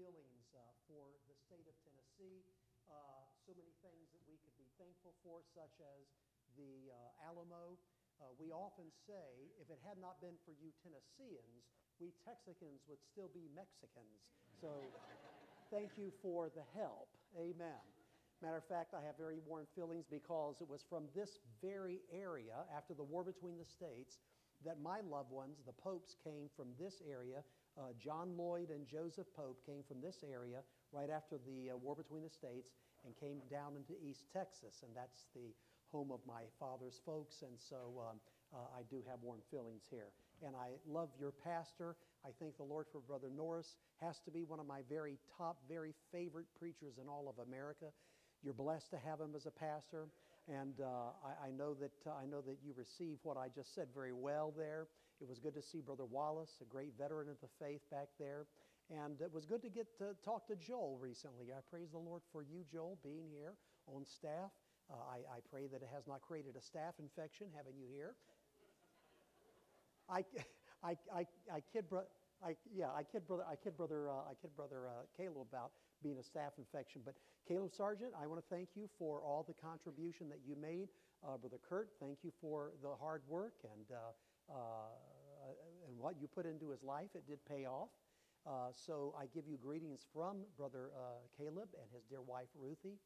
feelings uh, for the state of Tennessee. Uh, so many things that we could be thankful for, such as the uh, Alamo. Uh, we often say, if it had not been for you Tennesseans, we Texicans would still be Mexicans. So thank you for the help. Amen. Matter of fact, I have very warm feelings because it was from this very area after the war between the states that my loved ones, the popes, came from this area. Uh, John Lloyd and Joseph Pope came from this area right after the uh, war between the states and came down into East Texas, and that's the home of my father's folks, and so um, uh, I do have warm feelings here. And I love your pastor. I thank the Lord for Brother Norris. Has to be one of my very top, very favorite preachers in all of America. You're blessed to have him as a pastor, and uh, I, I, know that uh, I know that you receive what I just said very well there. It was good to see Brother Wallace, a great veteran of the faith back there, and it was good to get to talk to Joel recently. I praise the Lord for you, Joel, being here on staff. Uh, I, I pray that it has not created a staff infection having you here. I, I, I, I kid, bro, I, yeah, I kid brother, I kid brother, uh, I kid brother uh, Caleb about being a staff infection. But Caleb Sargent, I want to thank you for all the contribution that you made. Uh, brother Kurt, thank you for the hard work and uh, uh, and what you put into his life. It did pay off. Uh, so I give you greetings from brother Caleb and his dear wife Ruthie.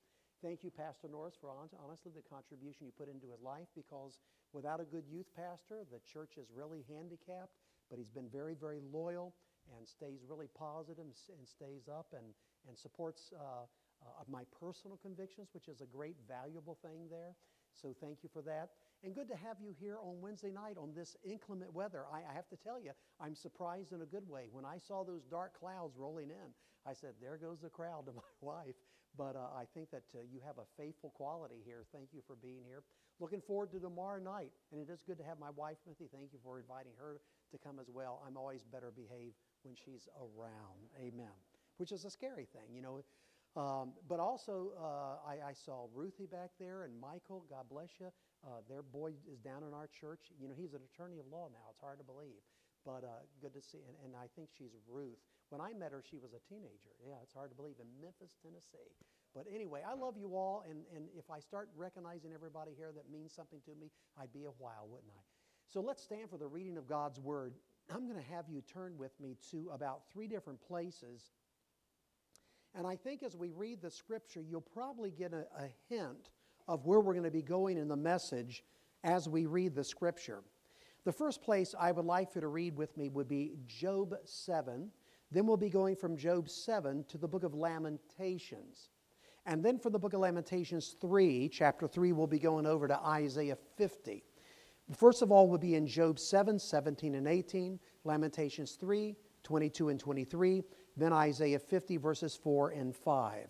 Thank you, Pastor Norris, for honestly the contribution you put into his life because without a good youth pastor, the church is really handicapped, but he's been very, very loyal and stays really positive and stays up and, and supports uh, uh, my personal convictions, which is a great, valuable thing there. So thank you for that. And good to have you here on Wednesday night on this inclement weather. I, I, have to tell you, I'm surprised in a good way. When I saw those dark clouds rolling in, I said, There goes the crowd to my wife. But uh, I think that uh, you have a faithful quality here. Thank you for being here. Looking forward to tomorrow night. And it is good to have my wife, Smithy. Thank you for inviting her to come as well. I'm always better behaved when she's around. Amen. Which is a scary thing, you know. Um, but also, uh, I, I, saw Ruthie back there and Michael. God bless you. Uh, their boy is down in our church. You know, he's an attorney of law now. It's hard to believe. But uh, good to see. And, and I think she's Ruth. When I met her, she was a teenager. Yeah, it's hard to believe in Memphis, Tennessee. But anyway, I love you all. And, and if I start recognizing everybody here that means something to me, I'd be a while, wouldn't I? So let's stand for the reading of God's Word. I'm going to have you turn with me to about three different places. And I think as we read the Scripture, you'll probably get a, a hint of where we're going to be going in the message as we read the Scripture. The first place I would like you to read with me would be Job 7. Then we'll be going from Job 7 to the book of Lamentations. And then for the book of Lamentations 3, chapter 3, we'll be going over to Isaiah 50. First of all, we'll be in Job 7, 17 and 18, Lamentations 3, 22 and 23, then Isaiah 50, verses 4 and 5.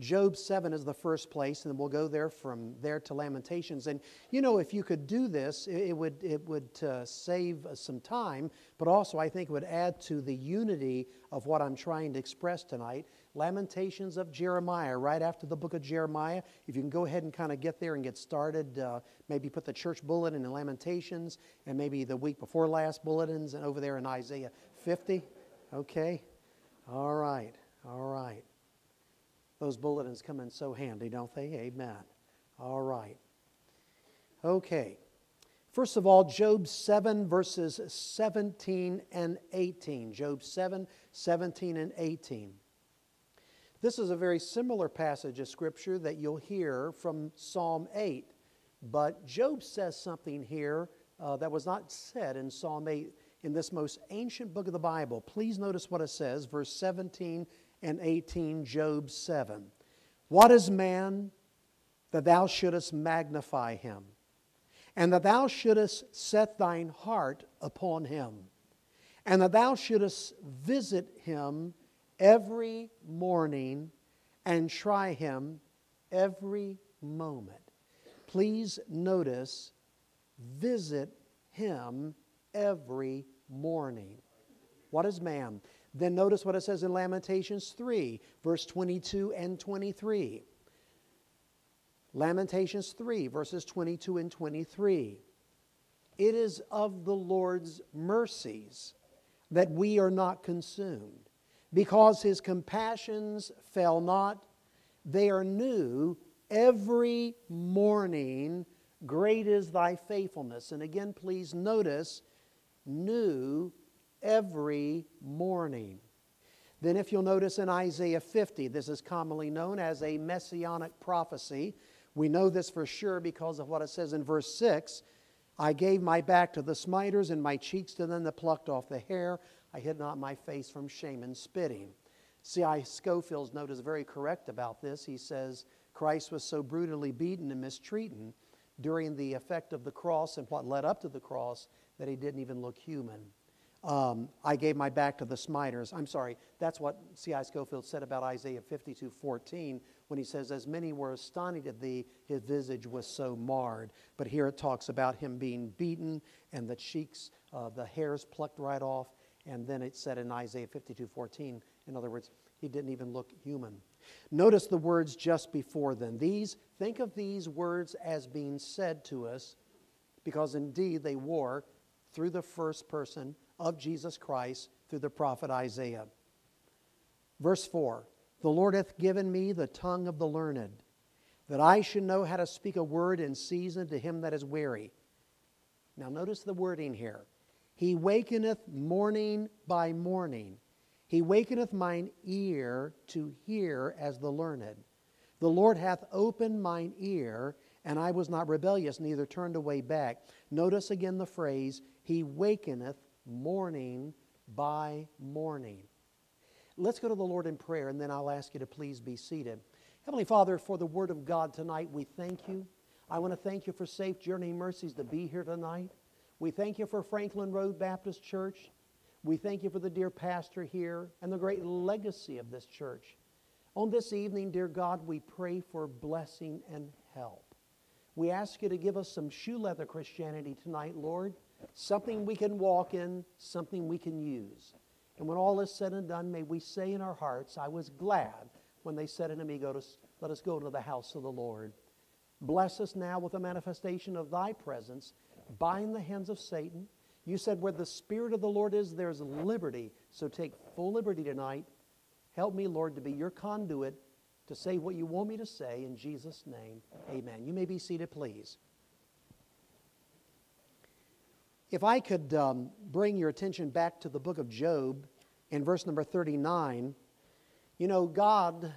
Job 7 is the first place, and we'll go there from there to Lamentations. And you know, if you could do this, it, would, it would uh, save some time, but also I think it would add to the unity of what I'm trying to express tonight. Lamentations of Jeremiah, right after the book of Jeremiah. If you can go ahead and kind of get there and get started, uh, maybe put the church bulletin in Lamentations, and maybe the week before last bulletins, and over there in Isaiah 50. Okay? All right. All right. Those bulletins come in so handy, don't they? Amen. All right. Okay. First of all, Job 7, verses 17 and 18. Job 7, 17 and 18. This is a very similar passage of Scripture that you'll hear from Psalm 8. But Job says something here uh, that was not said in Psalm 8 in this most ancient book of the Bible. Please notice what it says, verse 17 and 18, Job 7. What is man that thou shouldest magnify him, and that thou shouldest set thine heart upon him, and that thou shouldest visit him every morning and try him every moment? Please notice, visit him every morning. What is man? Then notice what it says in Lamentations 3, verse 22 and 23. Lamentations 3, verses 22 and 23. it is of the Lord's mercies that we are not consumed, because his compassions fail not. They are new every morning. Great is thy faithfulness. And again, please notice, new every morning. Then, if you'll notice in Isaiah 50, this is commonly known as a messianic prophecy. We know this for sure because of what it says in verse 6 I gave my back to the smiters and my cheeks to them that plucked off the hair. I hid not my face from shame and spitting. C.I. Scofield's note is very correct about this. He says, Christ was so brutally beaten and mistreated during the effect of the cross and what led up to the cross that he didn't even look human um, I gave my back to the smiters. I'm sorry, that's what C.I. Scofield said about Isaiah 52 14 when he says, As many were astonished at thee, his visage was so marred. But here it talks about him being beaten and the cheeks, uh, the hairs plucked right off. And then it said in Isaiah 52 14, in other words, he didn't even look human. Notice the words just before then. These, think of these words as being said to us because indeed they were through the first person of Jesus Christ through the prophet Isaiah. Verse 4 The Lord hath given me the tongue of the learned, that I should know how to speak a word in season to him that is weary. Now, notice the wording here. He wakeneth morning by morning. He wakeneth mine ear to hear as the learned. The Lord hath opened mine ear, and I was not rebellious, neither turned away back. Notice again the phrase, He wakeneth morning by morning. Let's go to the Lord in prayer, and then I'll ask you to please be seated. Heavenly Father, for the Word of God tonight, we thank you. I want to thank you for safe journey mercies to be here tonight. We thank you for Franklin Road Baptist Church. We thank you for the dear pastor here and the great legacy of this church. On this evening, dear God, we pray for blessing and help. We ask you to give us some shoe leather Christianity tonight, Lord something we can walk in, something we can use. And when all is said and done, may we say in our hearts, I was glad when they said unto me, go to, Let us go to the house of the Lord. Bless us now with a manifestation of thy presence. Bind the hands of Satan. You said, Where the Spirit of the Lord is, there's liberty. So take full liberty tonight. Help me, Lord, to be your conduit to say what you want me to say. In Jesus' name, amen. You may be seated, please. If I could um, bring your attention back to the book of Job in verse number 39, you know, God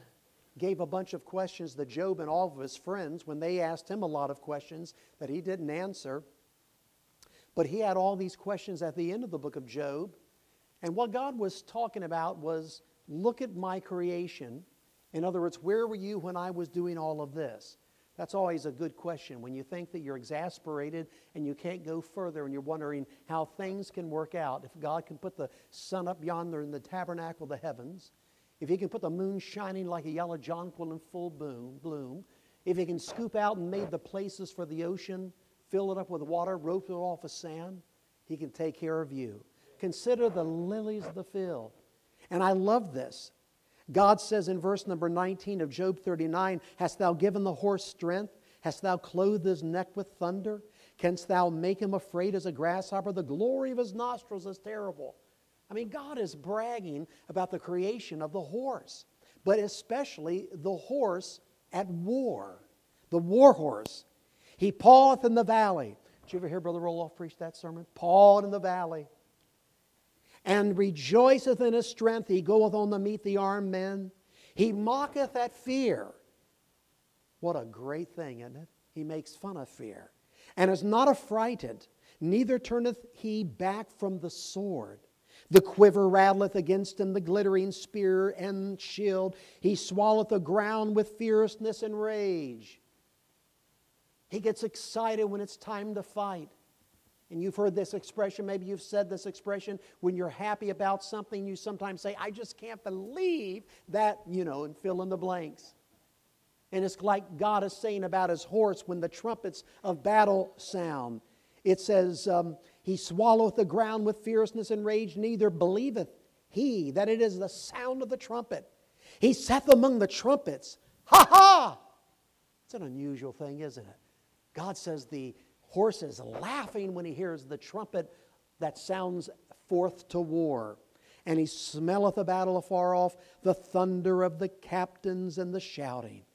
gave a bunch of questions to Job and all of his friends when they asked him a lot of questions that he didn't answer. But he had all these questions at the end of the book of Job. And what God was talking about was look at my creation. In other words, where were you when I was doing all of this? That's always a good question. When you think that you're exasperated and you can't go further and you're wondering how things can work out, if God can put the sun up yonder in the tabernacle of the heavens, if He can put the moon shining like a yellow jonquil in full boom, bloom, if He can scoop out and made the places for the ocean, fill it up with water, rope it off of sand, He can take care of you. Consider the lilies of the field. And I love this. God says in verse number 19 of Job 39 Hast thou given the horse strength? Hast thou clothed his neck with thunder? Canst thou make him afraid as a grasshopper? The glory of his nostrils is terrible. I mean, God is bragging about the creation of the horse, but especially the horse at war, the war horse. He paweth in the valley. Did you ever hear Brother Roloff preach that sermon? Pawed in the valley and rejoiceth in his strength. He goeth on to meet the armed men. He mocketh at fear. What a great thing, isn't it? He makes fun of fear. And is not affrighted, neither turneth he back from the sword. The quiver rattleth against him, the glittering spear and shield. He swalloweth the ground with fierceness and rage. He gets excited when it's time to fight. And you've heard this expression, maybe you've said this expression when you're happy about something, you sometimes say, I just can't believe that, you know, and fill in the blanks. And it's like God is saying about his horse when the trumpets of battle sound. It says, um, He swalloweth the ground with fierceness and rage, neither believeth he that it is the sound of the trumpet. He saith among the trumpets, Ha ha! It's an unusual thing, isn't it? God says the horse is laughing when he hears the trumpet that sounds forth to war. And he smelleth the battle afar off, the thunder of the captains and the shouting.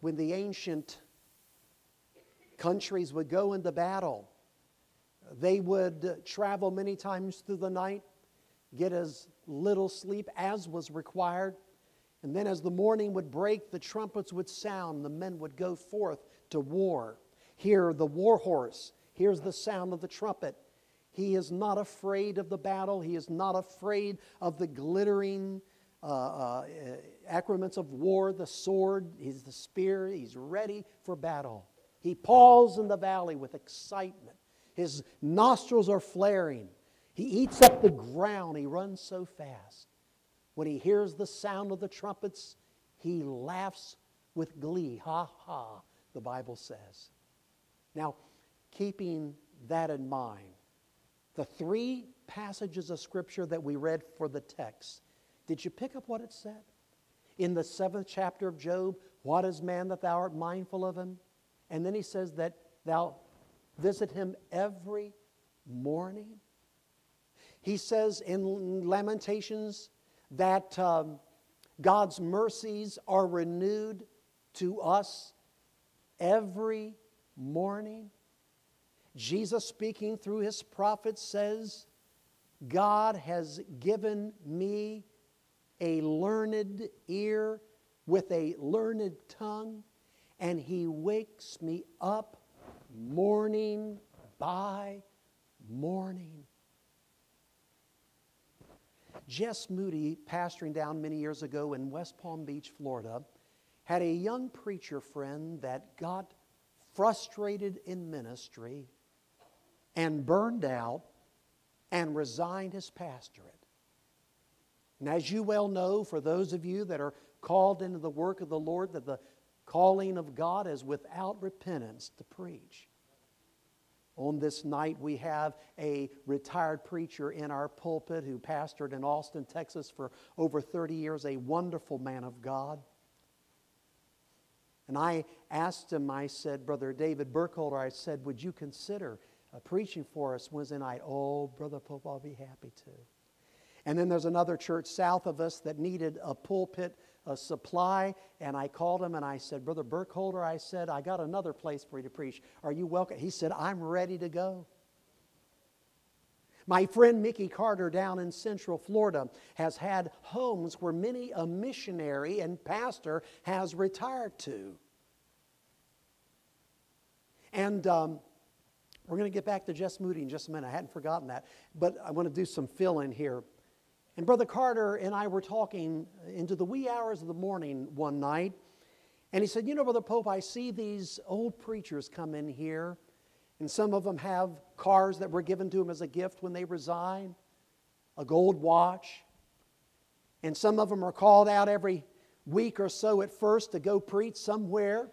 When the ancient countries would go into battle, they would travel many times through the night, get as little sleep as was required. And then, as the morning would break, the trumpets would sound, the men would go forth to war. Hear the war horse, hears the sound of the trumpet. He is not afraid of the battle, he is not afraid of the glittering uh, uh, accoutrements of war, the sword, he's the spear, he's ready for battle. He paws in the valley with excitement. His nostrils are flaring. He eats up the ground. He runs so fast. When he hears the sound of the trumpets, he laughs with glee. Ha ha, the Bible says. Now, keeping that in mind, the three passages of Scripture that we read for the text, did you pick up what it said? In the seventh chapter of Job, what is man that thou art mindful of him? And then he says that thou visit him every morning. He says in Lamentations that um, God's mercies are renewed to us every morning. Jesus, speaking through his prophet, says, God has given me a learned ear with a learned tongue, and he wakes me up morning by morning. Jess Moody, pastoring down many years ago in West Palm Beach, Florida, had a young preacher friend that got frustrated in ministry and burned out and resigned his pastorate. And as you well know, for those of you that are called into the work of the Lord, that the calling of God is without repentance to preach. On this night, we have a retired preacher in our pulpit who pastored in Austin, Texas for over 30 years, a wonderful man of God. And I asked him, I said, Brother David Burkholder, I said, would you consider uh, preaching for us Wednesday night? Oh, Brother Pope, I'll be happy to. And then there's another church south of us that needed a pulpit a supply. And I called him and I said, Brother Burkholder, I said, I got another place for you to preach. Are you welcome? He said, I'm ready to go. My friend Mickey Carter down in Central Florida has had homes where many a missionary and pastor has retired to. And um, we're going to get back to Jess Moody in just a minute. I hadn't forgotten that. But I want to do some fill in here. And Brother Carter and I were talking into the wee hours of the morning one night. And he said, You know, Brother Pope, I see these old preachers come in here, and some of them have cars that were given to them as a gift when they resigned, a gold watch. And some of them are called out every week or so at first to go preach somewhere.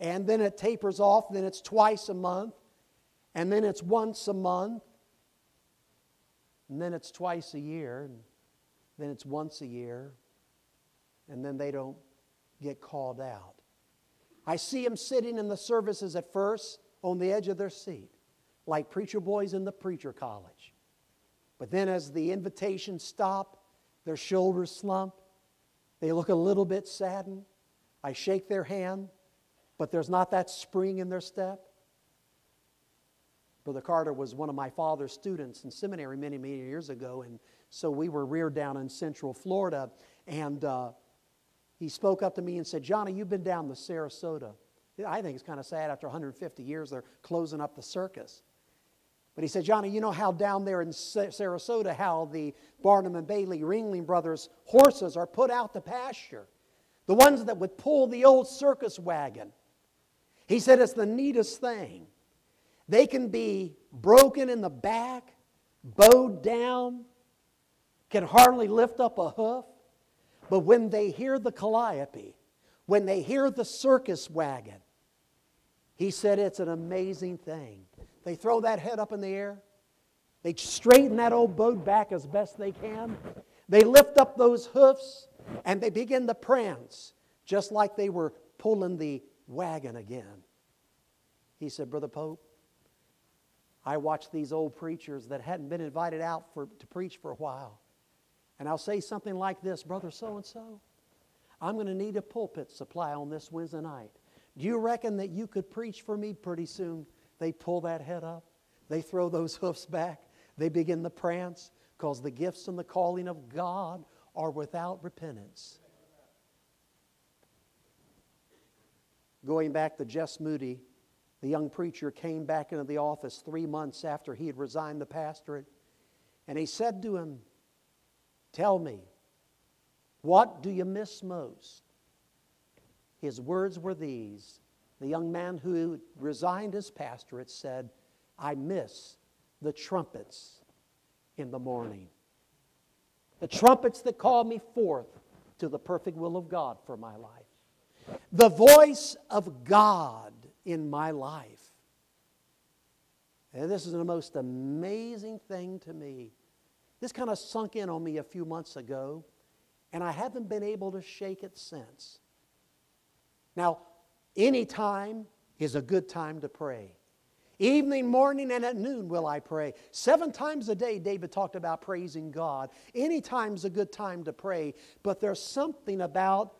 And then it tapers off, then it's twice a month, and then it's once a month and then it's twice a year, and then it's once a year, and then they don't get called out. I see them sitting in the services at first on the edge of their seat, like preacher boys in the preacher college. But then as the invitations stop, their shoulders slump, they look a little bit saddened. I shake their hand, but there's not that spring in their step. Brother Carter was one of my father's students in seminary many, many years ago, and so we were reared down in Central Florida. And uh, he spoke up to me and said, Johnny, you've been down to Sarasota. I think it's kind of sad after 150 years they're closing up the circus. But he said, Johnny, you know how down there in Sarasota, how the Barnum and Bailey Ringling Brothers horses are put out to pasture? The ones that would pull the old circus wagon. He said, it's the neatest thing. They can be broken in the back, bowed down, can hardly lift up a hoof. But when they hear the calliope, when they hear the circus wagon, he said it's an amazing thing. They throw that head up in the air. They straighten that old boat back as best they can. They lift up those hoofs and they begin to prance, just like they were pulling the wagon again. He said, Brother Pope, I watched these old preachers that hadn't been invited out for, to preach for a while. And I'll say something like this, Brother so and so, I'm going to need a pulpit supply on this Wednesday night. Do you reckon that you could preach for me pretty soon? They pull that head up, they throw those hoofs back, they begin the prance, because the gifts and the calling of God are without repentance. Going back to Jess Moody, the young preacher came back into the office three months after he had resigned the pastorate, and he said to him, Tell me, what do you miss most? His words were these. The young man who resigned his pastorate said, I miss the trumpets in the morning. The trumpets that call me forth to the perfect will of God for my life. The voice of God in my life. And this is the most amazing thing to me. This kind of sunk in on me a few months ago, and I haven't been able to shake it since. Now, any time is a good time to pray. Evening, morning, and at noon will I pray. Seven times a day, David talked about praising God. Any time's a good time to pray, but there's something about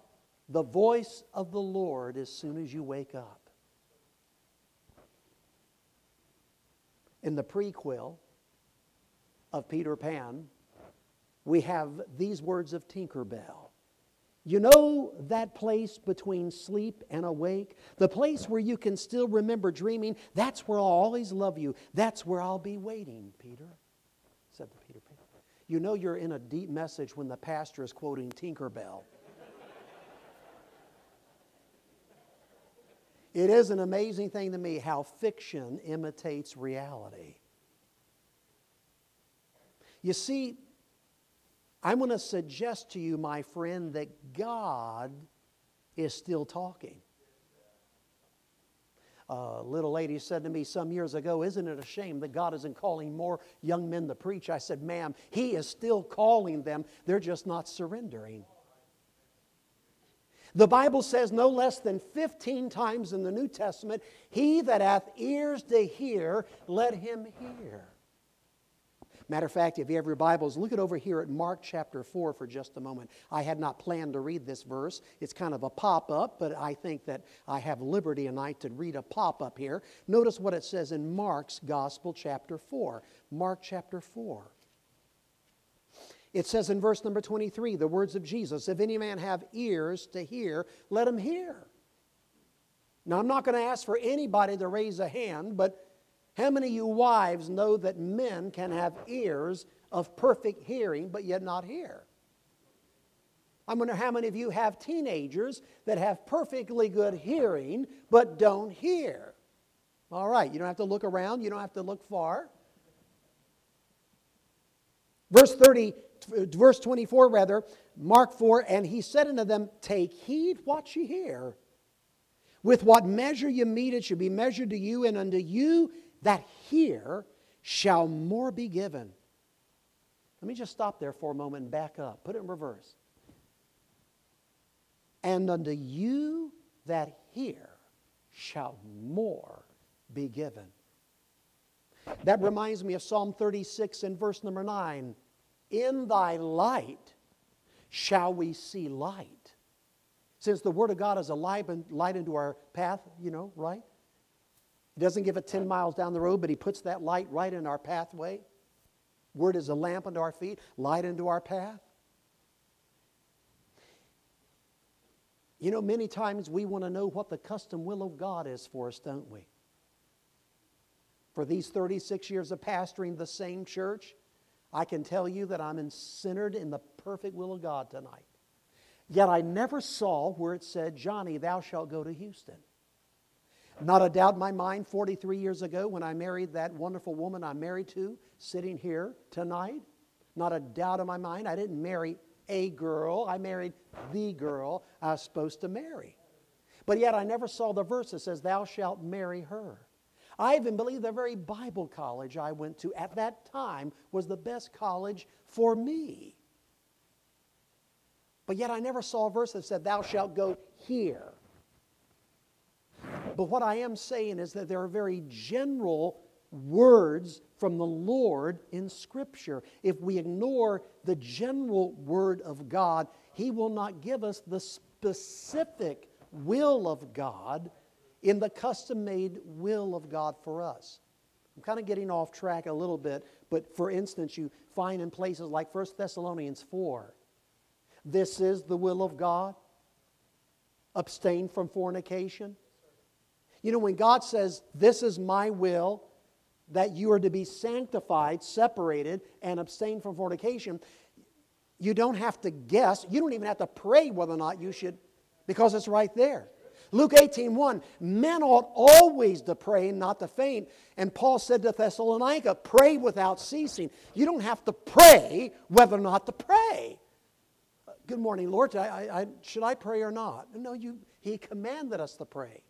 the voice of the Lord as soon as you wake up. In the prequel of Peter Pan, we have these words of Tinkerbell. You know that place between sleep and awake? The place where you can still remember dreaming? That's where I'll always love you. That's where I'll be waiting, Peter, said the Peter Pan. You know you're in a deep message when the pastor is quoting Tinkerbell. it is an amazing thing to me how fiction imitates reality. You see, I'm going to suggest to you, my friend, that God is still talking. A little lady said to me some years ago, Isn't it a shame that God isn't calling more young men to preach? I said, Ma'am, He is still calling them, they're just not surrendering. The Bible says no less than 15 times in the New Testament, He that hath ears to hear, let him hear. Matter of fact, if you have your Bibles, look it over here at Mark chapter 4 for just a moment. I had not planned to read this verse. It's kind of a pop up, but I think that I have liberty tonight to read a pop up here. Notice what it says in Mark's Gospel, chapter 4. Mark chapter 4. It says in verse number 23, the words of Jesus If any man have ears to hear, let him hear. Now, I'm not going to ask for anybody to raise a hand, but how many of you wives know that men can have ears of perfect hearing but yet not hear? I wonder how many of you have teenagers that have perfectly good hearing but don't hear? All right, you don't have to look around, you don't have to look far. Verse 30, verse 24 rather, Mark 4, and he said unto them, Take heed what ye hear. With what measure you meet, it shall be measured to you, and unto you that here shall more be given. Let me just stop there for a moment and back up. Put it in reverse. And unto you that hear shall more be given. That reminds me of Psalm 36 and verse number 9. In thy light shall we see light. Since the Word of God is a light into our path, you know, right? He doesn't give it 10 miles down the road, but He puts that light right in our pathway. Word is a lamp unto our feet, light into our path. You know, many times we want to know what the custom will of God is for us, don't we? For these 36 years of pastoring the same church, I can tell you that I'm centered in the perfect will of God tonight. Yet I never saw where it said, Johnny, thou shalt go to Houston. Not a doubt in my mind, 43 years ago, when I married that wonderful woman I'm married to, sitting here tonight, not a doubt in my mind, I didn't marry a girl, I married the girl I was supposed to marry. But yet I never saw the verse that says, Thou shalt marry her. I even believe the very Bible college I went to at that time was the best college for me. But yet I never saw a verse that said, Thou shalt go here. But what I am saying is that there are very general words from the Lord in Scripture. If we ignore the general Word of God, He will not give us the specific will of God in the custom made will of God for us. I'm kind of getting off track a little bit, but for instance, you find in places like 1 Thessalonians 4 this is the will of God. Abstain from fornication. You know, when God says, This is my will, that you are to be sanctified, separated, and abstain from fornication, you don't have to guess. You don't even have to pray whether or not you should, because it's right there. Luke 18, 1, men ought always to pray and not to faint. And Paul said to Thessalonica, pray without ceasing. You don't have to pray whether or not to pray. Good morning, Lord. I, I, should I pray or not? No, you, he commanded us to pray.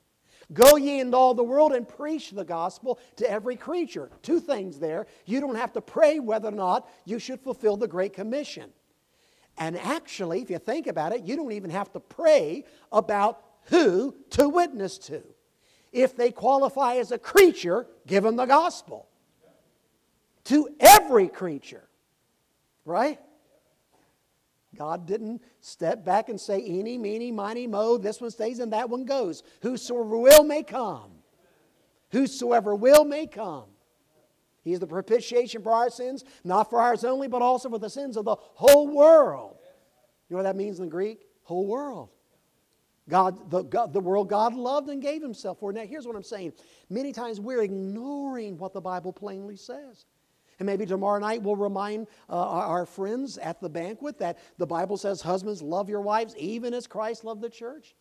Go ye into all the world and preach the gospel to every creature. Two things there. You don't have to pray whether or not you should fulfill the Great Commission. And actually, if you think about it, you don't even have to pray about who to witness to. If they qualify as a creature, give them the gospel. To every creature. Right? God didn't step back and say, eeny, meeny, miny, mo, this one stays and that one goes. Whosoever will may come. Whosoever will may come. He is the propitiation for our sins, not for ours only, but also for the sins of the whole world. You know what that means in the Greek? Whole world. God, the, God, the world God loved and gave himself for. Now, here's what I'm saying. Many times we're ignoring what the Bible plainly says. And maybe tomorrow night we'll remind uh, our friends at the banquet that the Bible says, Husbands, love your wives even as Christ loved the church.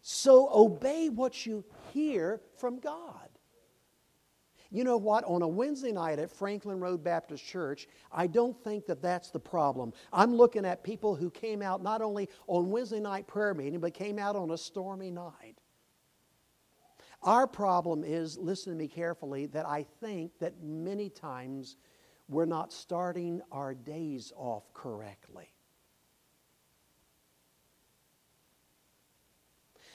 So obey what you hear from God. You know what? On a Wednesday night at Franklin Road Baptist Church, I don't think that that's the problem. I'm looking at people who came out not only on Wednesday night prayer meeting, but came out on a stormy night. Our problem is, listen to me carefully, that I think that many times we're not starting our days off correctly.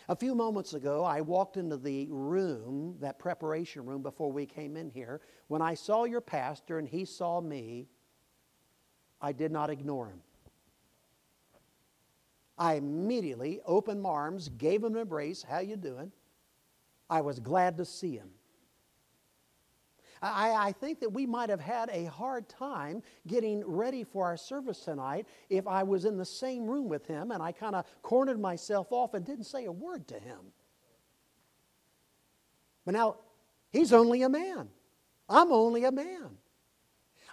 A few moments ago, I walked into the room, that preparation room, before we came in here. When I saw your pastor and he saw me, I did not ignore him. I immediately opened my arms, gave him an embrace. How you doing? I was glad to see him. I, I, think that we might have had a hard time getting ready for our service tonight if I was in the same room with him and I kind of cornered myself off and didn't say a word to him. But now, he's only a man. I'm only a man.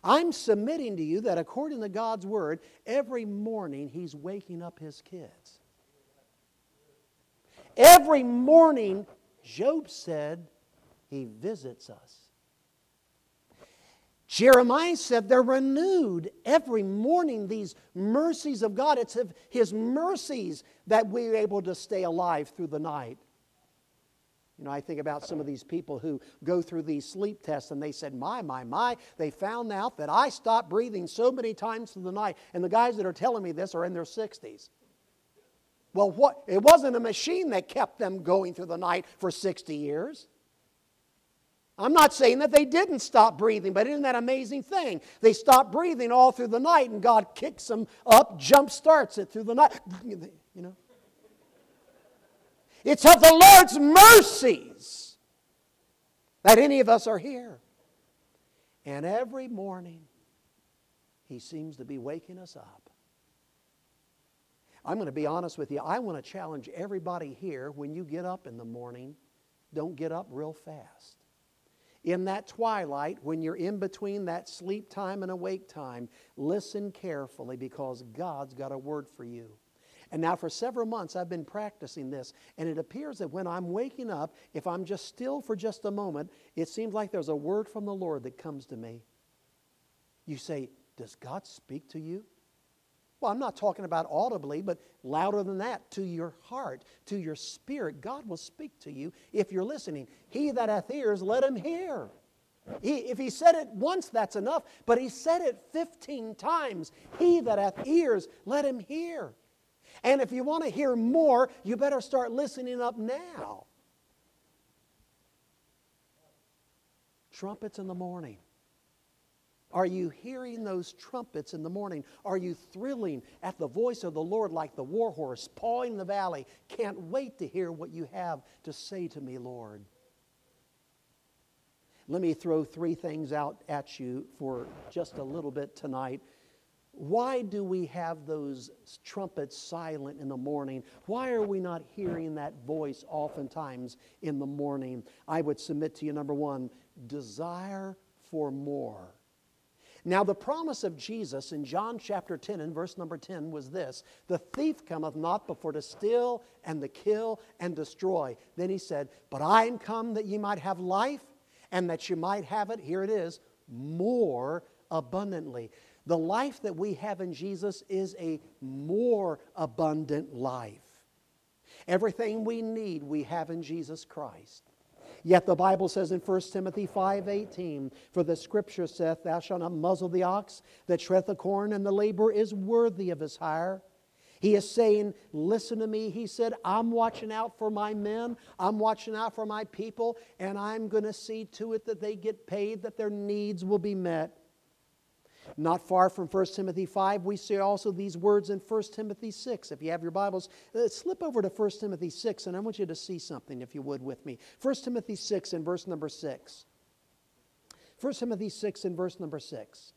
I'm submitting to you that according to God's word, every morning he's waking up his kids. Every morning Job said he visits us. Jeremiah said they're renewed every morning, these mercies of God. It's His mercies that we're able to stay alive through the night. You know, I think about some of these people who go through these sleep tests and they said, My, my, my, they found out that I stopped breathing so many times through the night. And the guys that are telling me this are in their 60s. Well, what, it wasn't a machine that kept them going through the night for 60 years. I'm not saying that they didn't stop breathing, but isn't that amazing thing? They stopped breathing all through the night, and God kicks them up, jump starts it through the night. You know? It's of the Lord's mercies that any of us are here. And every morning, He seems to be waking us up. I'm going to be honest with you. I want to challenge everybody here when you get up in the morning, don't get up real fast. In that twilight, when you're in between that sleep time and awake time, listen carefully because God's got a word for you. And now, for several months, I've been practicing this, and it appears that when I'm waking up, if I'm just still for just a moment, it seems like there's a word from the Lord that comes to me. You say, Does God speak to you? Well, I'm not talking about audibly, but louder than that, to your heart, to your spirit. God will speak to you if you're listening. He that hath ears, let him hear. He, if he said it once, that's enough, but he said it 15 times. He that hath ears, let him hear. And if you want to hear more, you better start listening up now. Trumpets in the morning. Are you hearing those trumpets in the morning? Are you thrilling at the voice of the Lord like the war horse pawing the valley? Can't wait to hear what you have to say to me, Lord. Let me throw three things out at you for just a little bit tonight. Why do we have those trumpets silent in the morning? Why are we not hearing that voice oftentimes in the morning? I would submit to you number one, desire for more. Now, the promise of Jesus in John chapter 10 and verse number 10 was this The thief cometh not before to steal and to kill and destroy. Then he said, But I am come that ye might have life and that you might have it, here it is, more abundantly. The life that we have in Jesus is a more abundant life. Everything we need, we have in Jesus Christ. Yet the Bible says in 1 Timothy 5:18, "For the scripture saith, Thou shalt not muzzle the ox that treadeth the corn, and the laborer is worthy of his hire." He is saying, Listen to me. He said, I'm watching out for my men, I'm watching out for my people, and I'm going to see to it that they get paid, that their needs will be met. Not far from 1 Timothy 5, we see also these words in 1 Timothy 6. If you have your Bibles, uh, slip over to 1 Timothy 6, and I want you to see something, if you would, with me. 1 Timothy 6 and verse number 6. 1 Timothy 6 and verse number 6.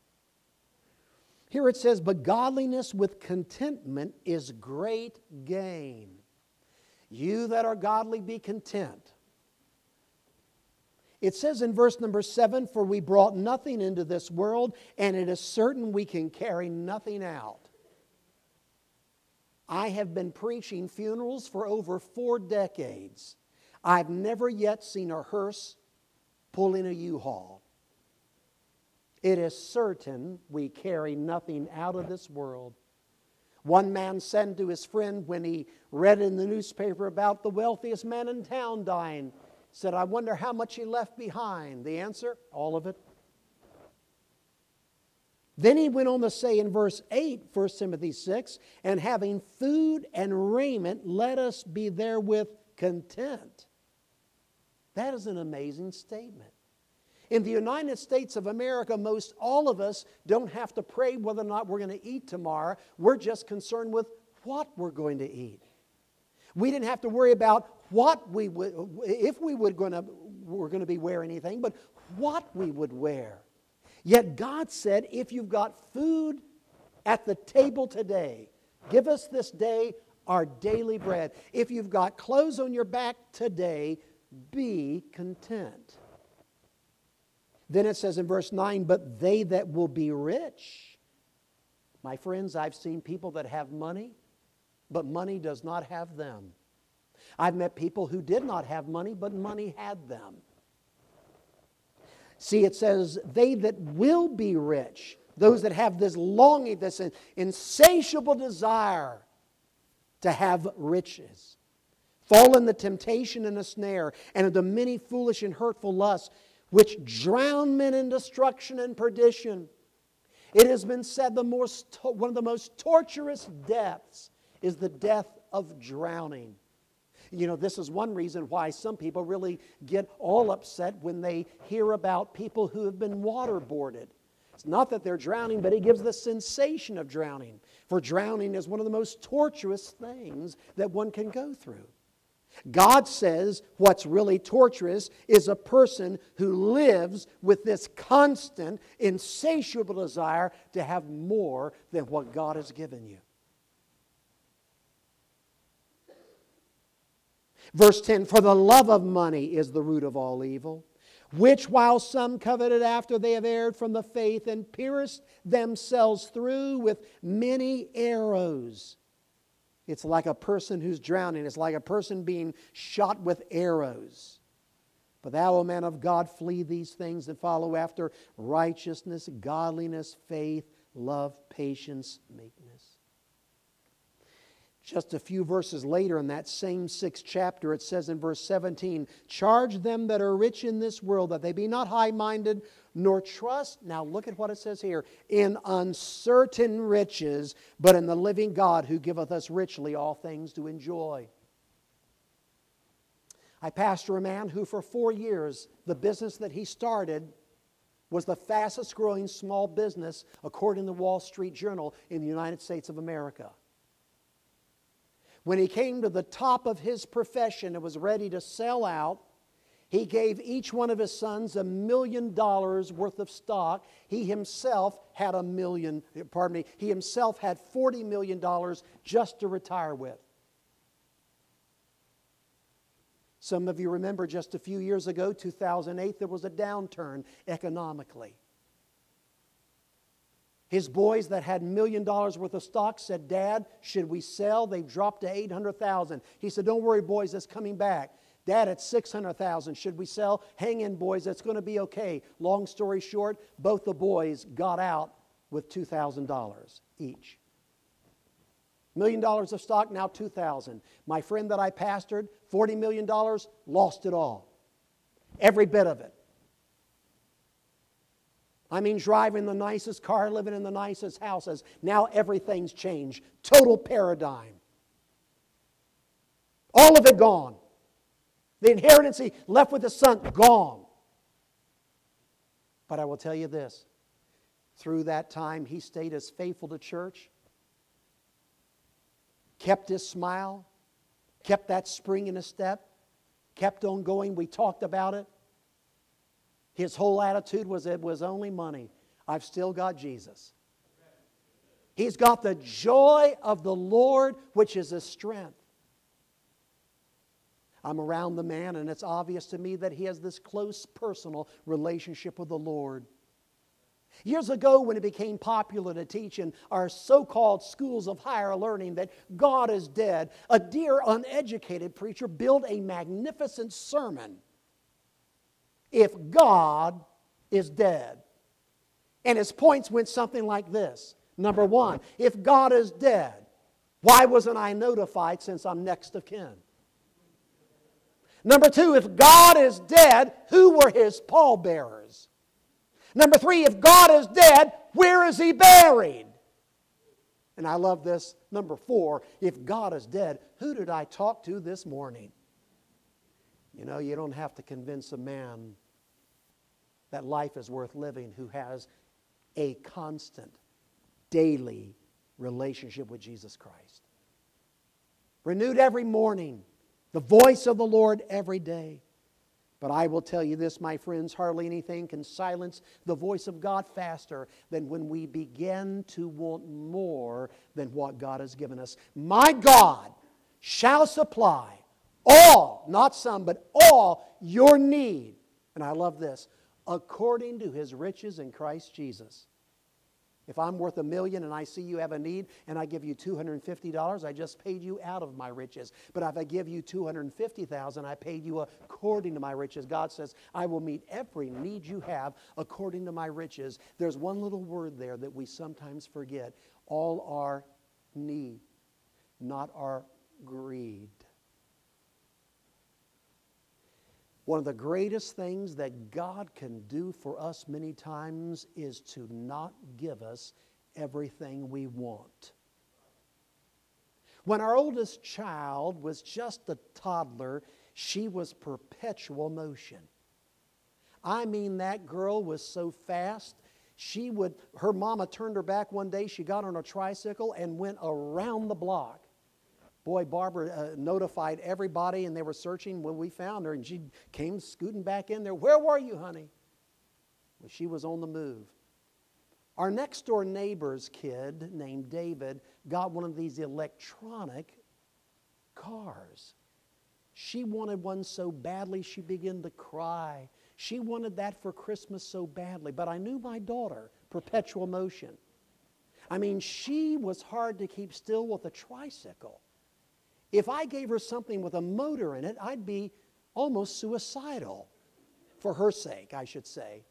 Here it says, But godliness with contentment is great gain. You that are godly, be content. It says in verse number seven, For we brought nothing into this world, and it is certain we can carry nothing out. I have been preaching funerals for over four decades. I've never yet seen a hearse pulling a U haul. It is certain we carry nothing out of this world. One man said to his friend when he read in the newspaper about the wealthiest man in town dying, said, I wonder how much he left behind. The answer, all of it. Then he went on to say in verse 8, 1 Timothy 6, and having food and raiment, let us be therewith content. That is an amazing statement. In the United States of America, most all of us don't have to pray whether or not we're going to eat tomorrow. We're just concerned with what we're going to eat. We didn't have to worry about what we would, if we would gonna, were going to be wear anything, but what we would wear. Yet God said, if you've got food at the table today, give us this day our daily bread. If you've got clothes on your back today, be content. Then it says in verse 9, but they that will be rich. My friends, I've seen people that have money, but money does not have them. I've met people who did not have money, but money had them. See, it says, they that will be rich, those that have this longing, this insatiable desire to have riches, fall in the temptation and the snare, and into many foolish and hurtful lusts, which drown men in destruction and perdition. It has been said the most, one of the most torturous deaths is the death of drowning. You know, this is one reason why some people really get all upset when they hear about people who have been waterboarded. It's not that they're drowning, but it gives the sensation of drowning. For drowning is one of the most torturous things that one can go through. God says what's really torturous is a person who lives with this constant, insatiable desire to have more than what God has given you. Verse 10 For the love of money is the root of all evil, which while some coveted after they have erred from the faith and pierced themselves through with many arrows. It's like a person who's drowning, it's like a person being shot with arrows. But thou, O man of God, flee these things and follow after righteousness, godliness, faith, love, patience, meekness. Just a few verses later in that same sixth chapter, it says in verse 17, Charge them that are rich in this world that they be not high minded, nor trust, now look at what it says here, in uncertain riches, but in the living God who giveth us richly all things to enjoy. I pastor a man who, for four years, the business that he started was the fastest growing small business, according to the Wall Street Journal, in the United States of America. When he came to the top of his profession and was ready to sell out, he gave each one of his sons a million dollars worth of stock. He himself had a million, pardon me, he himself had $40 million just to retire with. Some of you remember just a few years ago, 2008, there was a downturn economically. His boys that had million dollars worth of stock said, Dad, should we sell? They've dropped to 800,000. He said, Don't worry, boys, it's coming back. Dad, it's 600,000. Should we sell? Hang in, boys, it's going to be okay. Long story short, both the boys got out with $2,000 each. Million dollars of stock, now 2,000. My friend that I pastored, $40 million, lost it all. Every bit of it. I mean, driving the nicest car, living in the nicest houses. Now everything's changed. Total paradigm. All of it gone. The inheritance he left with the son, gone. But I will tell you this through that time, he stayed as faithful to church, kept his smile, kept that spring in his step, kept on going. We talked about it. His whole attitude was it was only money. I've still got Jesus. He's got the joy of the Lord, which is his strength. I'm around the man, and it's obvious to me that he has this close personal relationship with the Lord. Years ago, when it became popular to teach in our so called schools of higher learning that God is dead, a dear uneducated preacher built a magnificent sermon if God is dead. And his points went something like this Number one, if God is dead, why wasn't I notified since I'm next of kin? Number two, if God is dead, who were his pallbearers? Number three, if God is dead, where is he buried? And I love this. Number four, if God is dead, who did I talk to this morning? You know, you don't have to convince a man that life is worth living who has a constant, daily relationship with Jesus Christ. Renewed every morning, the voice of the Lord every day. But I will tell you this, my friends, hardly anything can silence the voice of God faster than when we begin to want more than what God has given us. My God shall supply all, not some, but all your need. And I love this according to his riches in Christ Jesus. If I'm worth a million and I see you have a need and I give you $250, I just paid you out of my riches. But if I give you 250,000, I paid you according to my riches. God says, I will meet every need you have according to my riches. There's one little word there that we sometimes forget. All our need, not our greed. One of the greatest things that God can do for us many times is to not give us everything we want. When our oldest child was just a toddler, she was perpetual motion. I mean, that girl was so fast. She would, her mama turned her back one day, she got on a tricycle and went around the block. Boy, Barbara uh, notified everybody, and they were searching when we found her, and she came scooting back in there. Where were you, honey? Well, she was on the move. Our next door neighbor's kid, named David, got one of these electronic cars. She wanted one so badly, she began to cry. She wanted that for Christmas so badly, but I knew my daughter, perpetual motion. I mean, she was hard to keep still with a tricycle. If I gave her something with a motor in it, I'd be almost suicidal. For her sake, I should say.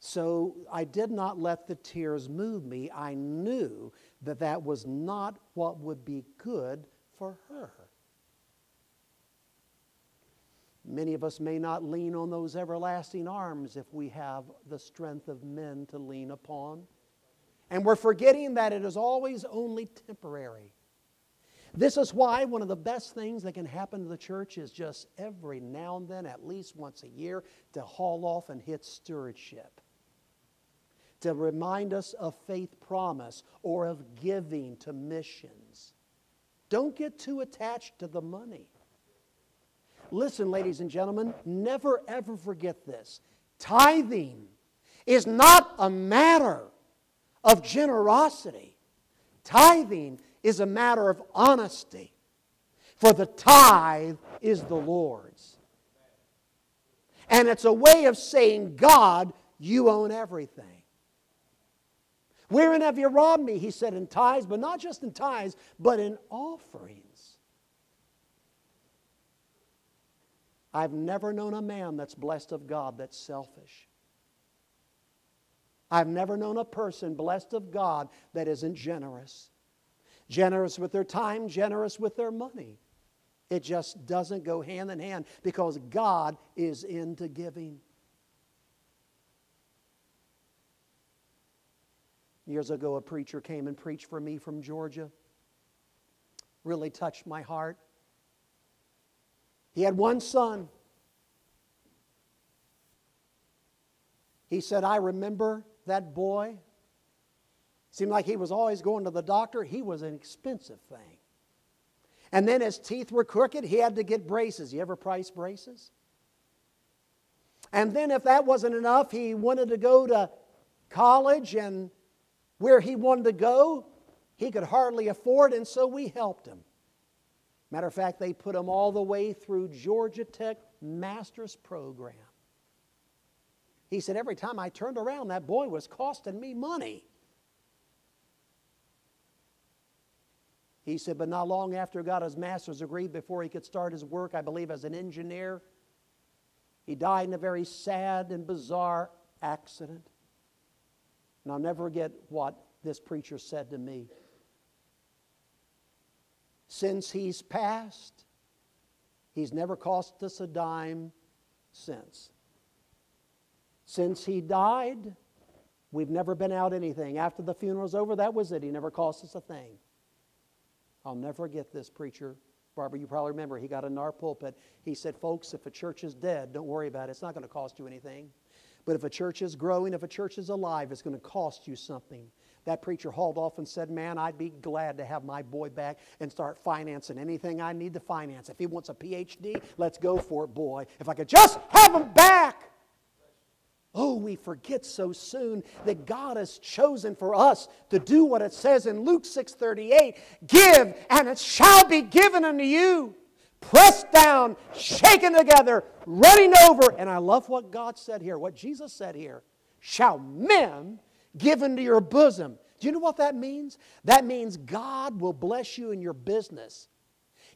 So I did not let the tears move me. I knew that that was not what would be good for her. Many of us may not lean on those everlasting arms if we have the strength of men to lean upon. And we're forgetting that it is always only temporary. This is why one of the best things that can happen to the church is just every now and then, at least once a year, to haul off and hit stewardship. To remind us of faith promise or of giving to missions. Don't get too attached to the money. Listen, ladies and gentlemen, never ever forget this. Tithing is not a matter of generosity, tithing is a matter of honesty. For the tithe is the Lord's. And it's a way of saying, God, you own everything. Wherein have you robbed me? He said, in tithes, but not just in tithes, but in offerings. I've never known a man that's blessed of God that's selfish. I've never known a person blessed of God that isn't generous. Generous with their time, generous with their money. It just doesn't go hand in hand because God is into giving. Years ago, a preacher came and preached for me from Georgia. Really touched my heart. He had one son. He said, I remember that boy. Seemed like he was always going to the doctor. He was an expensive thing. And then his teeth were crooked, he had to get braces. You ever price braces? And then, if that wasn't enough, he wanted to go to college, and where he wanted to go, he could hardly afford, and so we helped him. Matter of fact, they put him all the way through Georgia Tech master's program. He said, Every time I turned around, that boy was costing me money. He said, But not long after got his master's degree, before he could start his work, I believe, as an engineer, he died in a very sad and bizarre accident. And I'll never forget what this preacher said to me since he's passed. He's never cost us a dime since. Since he died, we've never been out anything. After the funeral's over, that was it. He never cost us a thing. I'll never forget this preacher. Barbara, you probably remember, he got in our pulpit. He said, Folks, if a church is dead, don't worry about it. It's not going to cost you anything. But if a church is growing, if a church is alive, it's going to cost you something. That preacher hauled off and said, Man, I'd be glad to have my boy back and start financing anything I need to finance. If he wants a PhD, let's go for it, boy. If I could just have him back. Oh, we forget so soon that God has chosen for us to do what it says in Luke 6:38, give and it shall be given unto you. Pressed down, shaken together, running over. And I love what God said here, what Jesus said here. Shall men given to your bosom. Do you know what that means? That means God will bless you in your business.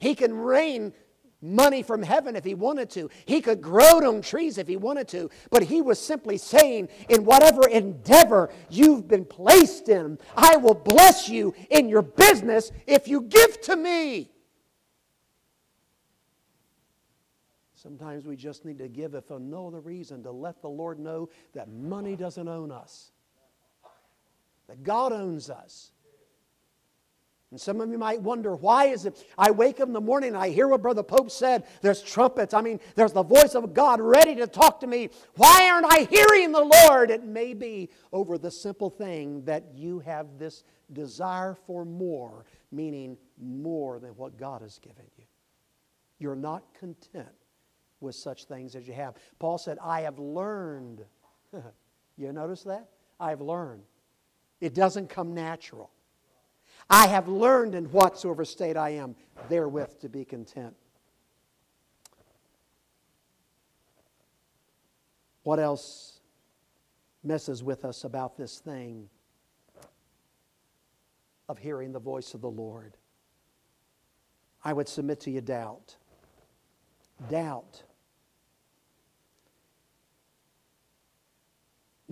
He can rain money from heaven if he wanted to. He could grow on trees if he wanted to. But he was simply saying, in whatever endeavor you've been placed in, I will bless you in your business if you give to me. Sometimes we just need to give, if for no other reason, to let the Lord know that money doesn't own us that God owns us. And some of you might wonder, why is it I wake up in the morning and I hear what Brother Pope said? There's trumpets. I mean, there's the voice of God ready to talk to me. Why aren't I hearing the Lord? It may be over the simple thing that you have this desire for more, meaning more than what God has given you. You're not content with such things as you have. Paul said, I have learned. you notice that? I have learned it doesn't come natural. I have learned in whatsoever state I am, therewith to be content. What else messes with us about this thing of hearing the voice of the Lord? I would submit to you doubt. Doubt.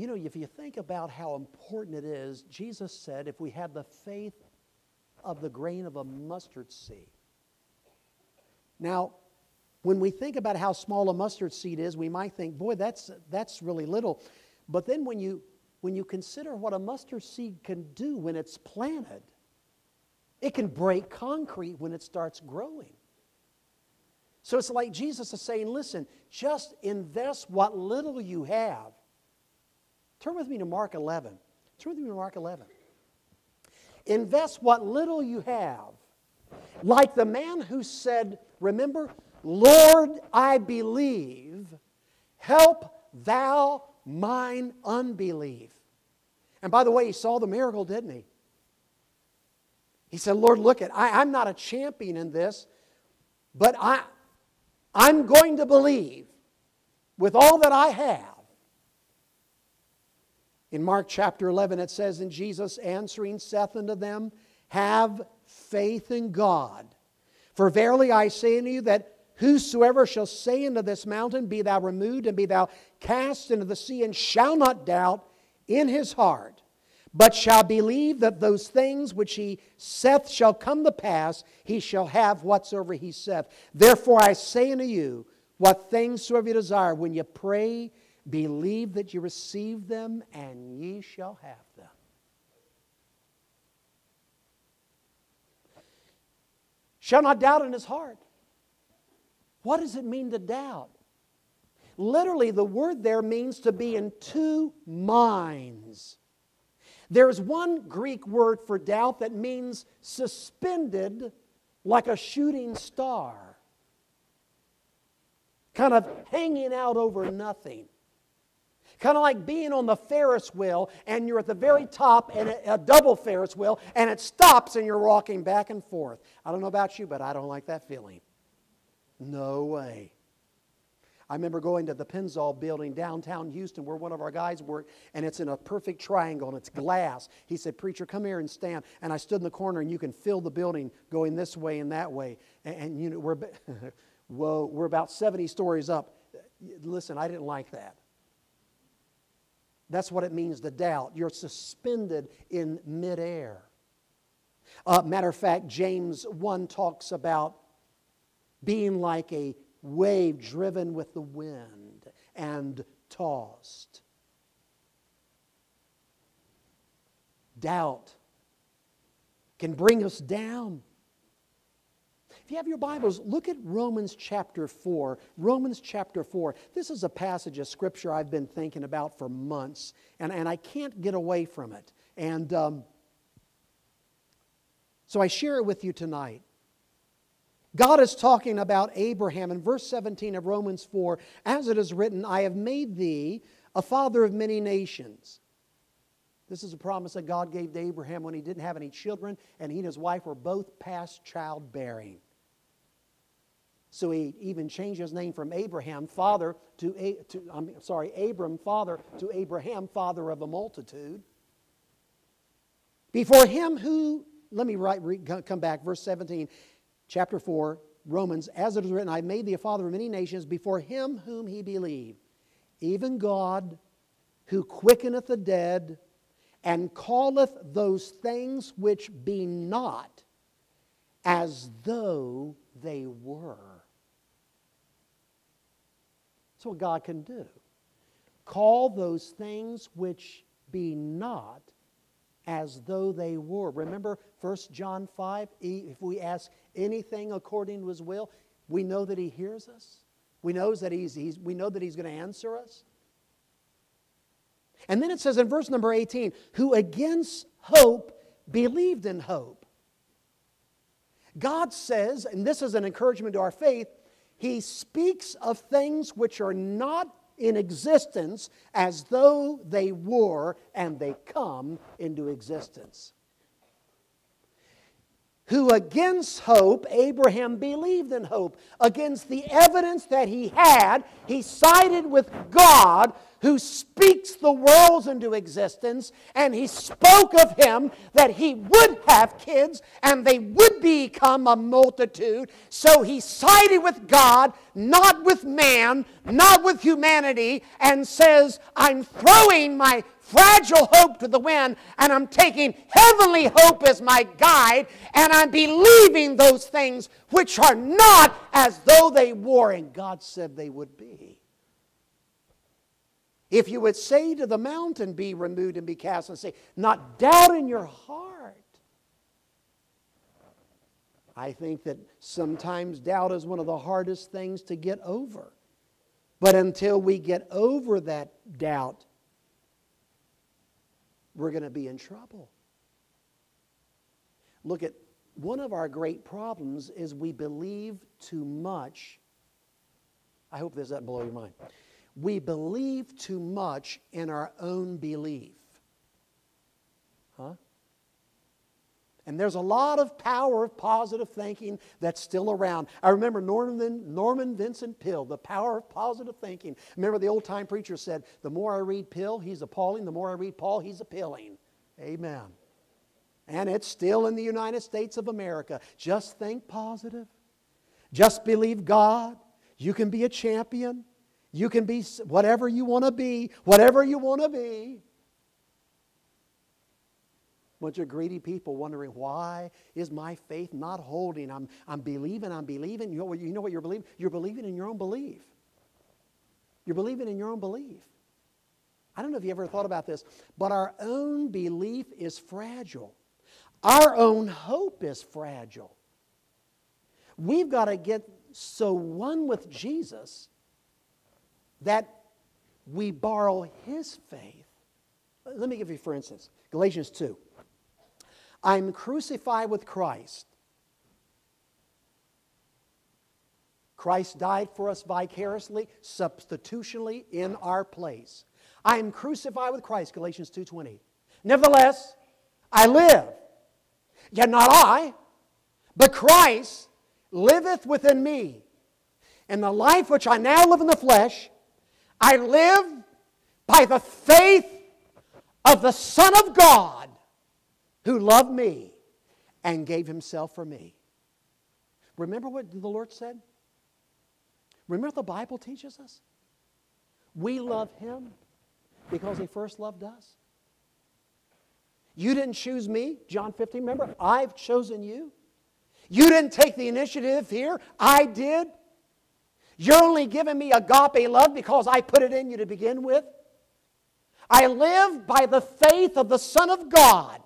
you know, if you think about how important it is, Jesus said if we had the faith of the grain of a mustard seed. Now, when we think about how small a mustard seed is, we might think, boy, that's, that's really little. But then when you, when you consider what a mustard seed can do when it's planted, it can break concrete when it starts growing. So it's like Jesus is saying, listen, just invest what little you have. Turn with me to Mark 11. Turn with me to Mark 11. Invest what little you have. Like the man who said, remember, Lord, I believe, help thou mine unbelief. And by the way, he saw the miracle, didn't he? He said, Lord, look at, I'm not a champion in this, but I, I'm going to believe with all that I have. In Mark chapter 11, it says, And Jesus answering saith unto them, Have faith in God. For verily I say unto you that whosoever shall say unto this mountain, Be thou removed and be thou cast into the sea, and shall not doubt in his heart, but shall believe that those things which he saith shall come to pass, he shall have whatsoever he saith. Therefore I say unto you, what things soever you desire, when you pray, believe that you receive them, and ye shall have them. Shall not doubt in his heart. What does it mean to doubt? Literally, the word there means to be in two minds. There's one Greek word for doubt that means suspended like a shooting star, kind of hanging out over nothing. Kind of like being on the Ferris wheel and you're at the very top and a, a double Ferris wheel and it stops and you're walking back and forth. I don't know about you, but I don't like that feeling. No way. I remember going to the Pennzoil building downtown Houston where one of our guys worked, and it's in a perfect triangle and it's glass. He said, Preacher, come here and stand. And I stood in the corner, and you can feel the building going this way and that way. And, and you know, we're, whoa, we're about 70 stories up. Listen, I didn't like that. That's what it means to doubt. You're suspended in midair. Uh, matter of fact, James 1 talks about being like a wave driven with the wind and tossed. Doubt can bring us down. If you have your Bibles, look at Romans chapter 4. Romans chapter 4. This is a passage of Scripture I've been thinking about for months, and, and I can't get away from it. And um, so I share it with you tonight. God is talking about Abraham in verse 17 of Romans 4 as it is written, I have made thee a father of many nations. This is a promise that God gave to Abraham when he didn't have any children, and he and his wife were both past childbearing. So he even changed his name from Abraham, father, to, A, to I'm sorry, Abram, father, to Abraham, father of a multitude. Before him who, let me write, come back, verse 17 chapter 4, Romans, as it is written, I made thee a father of many nations before him whom he believed, even God who quickeneth the dead and calleth those things which be not as though they were. That's what God can do. Call those things which be not as though they were. Remember 1 John 5? If we ask anything according to his will, we know that he hears us. We, knows that he's, he's, we know that he's going to answer us. And then it says in verse number 18, who against hope believed in hope. God says, and this is an encouragement to our faith, He speaks of things which are not in existence as though they were and they come into existence. Who against hope, Abraham believed in hope. Against the evidence that he had, he sided with God who speaks the worlds into existence, and he spoke of him that he would have kids and they would become a multitude. So he sided with God, not with man, not with humanity, and says, I'm throwing my fragile hope to the wind, and I'm taking heavenly hope as my guide, and I'm believing those things which are not as though they were, and God said they would be. If you would say to the mountain, Be removed and be cast, and say, Not doubt in your heart. I think that sometimes doubt is one of the hardest things to get over. But until we get over that doubt, we're going to be in trouble. Look at one of our great problems is we believe too much. I hope this doesn't blow your mind. We believe too much in our own belief. Huh? And there's a lot of power of positive thinking that's still around. I remember Norman, Norman Vincent Peale, the power of positive thinking. Remember the old time preacher said, The more I read Peale, he's appalling. The more I read Paul, he's appealing. Amen. And it's still in the United States of America. Just think positive. Just believe God. You can be a champion. You can be whatever you want to be, whatever you want to be. Bunch of greedy people wondering why is my faith not holding? I'm, I'm believing i'm believing. You know, you know what you're believing? You're believing in your own belief. You're believing in your own belief. I don't know if you ever thought about this but our own belief is fragile. Our own hope is fragile. We've got to get so one with jesus that we borrow his faith let me give you for instance galatians 2 I'm crucified with Christ. Christ died for us vicariously, substitutionally in our place. I am crucified with Christ, Galatians 2:20. Nevertheless, I live. Yet not I, but Christ liveth within me. And the life which I now live in the flesh, I live by the faith of the Son of God who loved me and gave himself for me. Remember what the Lord said? Remember what the Bible teaches us? We love him because he first loved us. You didn't choose me, John 15. Remember, I've chosen you. You didn't take the initiative here, I did. You're only giving me agape love because I put it in you to begin with. I live by the faith of the Son of God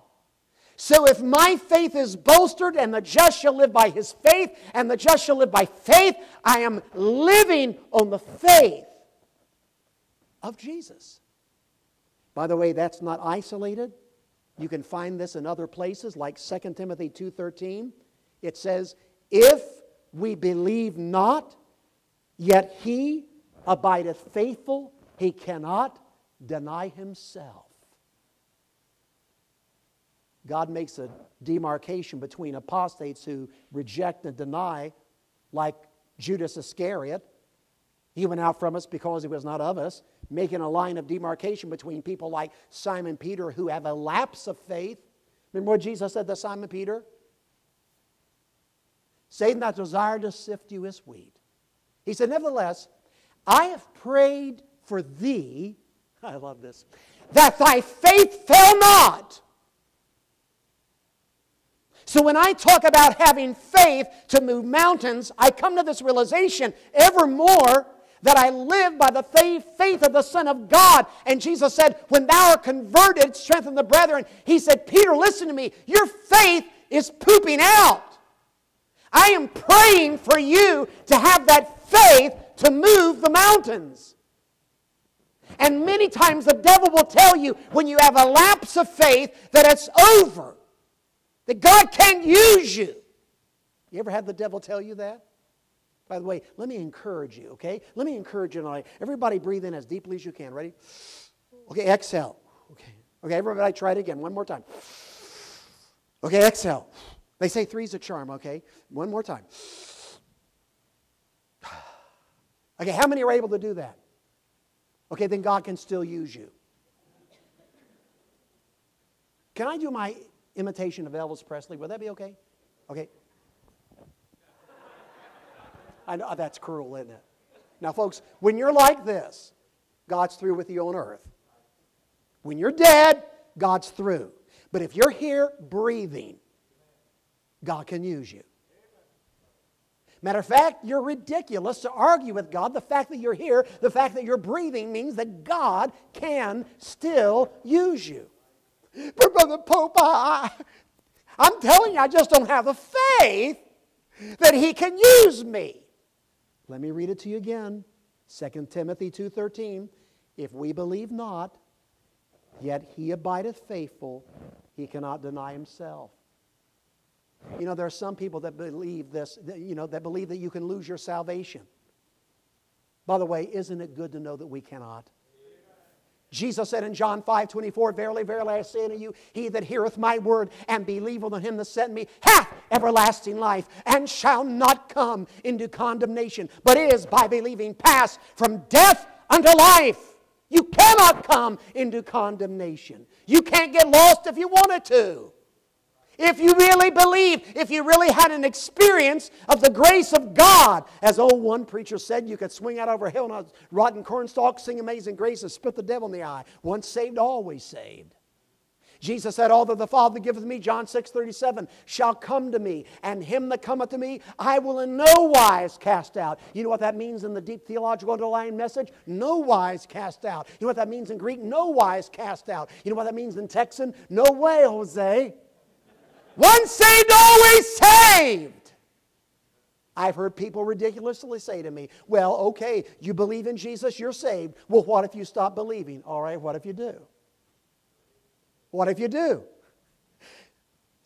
so if my faith is bolstered and the just shall live by his faith and the just shall live by faith, I am living on the faith of Jesus. By the way, that's not isolated. You can find this in other places like 2 Timothy 2:13. It says, "If we believe not, yet he abideth faithful, he cannot deny himself." God makes a demarcation between apostates who reject and deny, like Judas Iscariot. He went out from us because he was not of us, making a line of demarcation between people like Simon Peter who have a lapse of faith. Remember what Jesus said to Simon Peter? Satan that desired to sift you as wheat. He said, Nevertheless, I have prayed for thee, I love this, that thy faith fail not. So when I talk about having faith to move mountains, I come to this realization evermore that I live by the faith of the Son of God. And Jesus said, When thou art converted, strengthen the brethren. He said, Peter, listen to me. Your faith is pooping out. I am praying for you to have that faith to move the mountains. And many times the devil will tell you when you have a lapse of faith that it's over that God can't use you. You ever had the devil tell you that? By the way, let me encourage you, okay? Let me encourage you tonight. Everybody breathe in as deeply as you can. Ready? Okay, exhale. Okay. Okay, everybody try it again. One more time. Okay, exhale. They say three's a charm, okay? One more time. Okay, how many are able to do that? Okay, then God can still use you. Can I do my imitation of Elvis Presley? Would that be okay? Okay. I know uh, that's cruel, isn't it? Now, folks, when you're like this, God's through with you on earth. When you're dead, God's through. But if you're here breathing, God can use you. Matter of fact, you're ridiculous to argue with God. The fact that you're here, the fact that you're breathing means that God can still use you. But, Brother Pope, I, I'm telling you, I just don't have the faith that He can use me. Let me read it to you again. 2 Timothy 2:13 If we believe not yet he abideth faithful he cannot deny himself you know there are some people that believe this that, you know that believe that you can lose your salvation by the way isn't it good to know that we cannot Jesus said in John 5 24, Verily, verily, I say unto you, he that heareth my word and believeth on him that sent me hath everlasting life and shall not come into condemnation, but is by believing passed from death unto life. You cannot come into condemnation. You can't get lost if you wanted to. If you really believe, if you really had an experience of the grace of God, as old one preacher said, you could swing out over hill on a rotten cornstalk, sing Amazing Grace, and spit the devil in the eye. Once saved, always saved. Jesus said, All that the Father giveth me, John 6 37, shall come to me, and him that cometh to me I will in no wise cast out. You know what that means in the deep theological underlying message? No wise cast out. You know what that means in Greek? No wise cast out. You know what that means in Texan? No way, Jose. Once saved, always saved. I've heard people ridiculously say to me, Well, okay, you believe in Jesus, you're saved. Well, what if you stop believing? All right, what if you do? What if you do?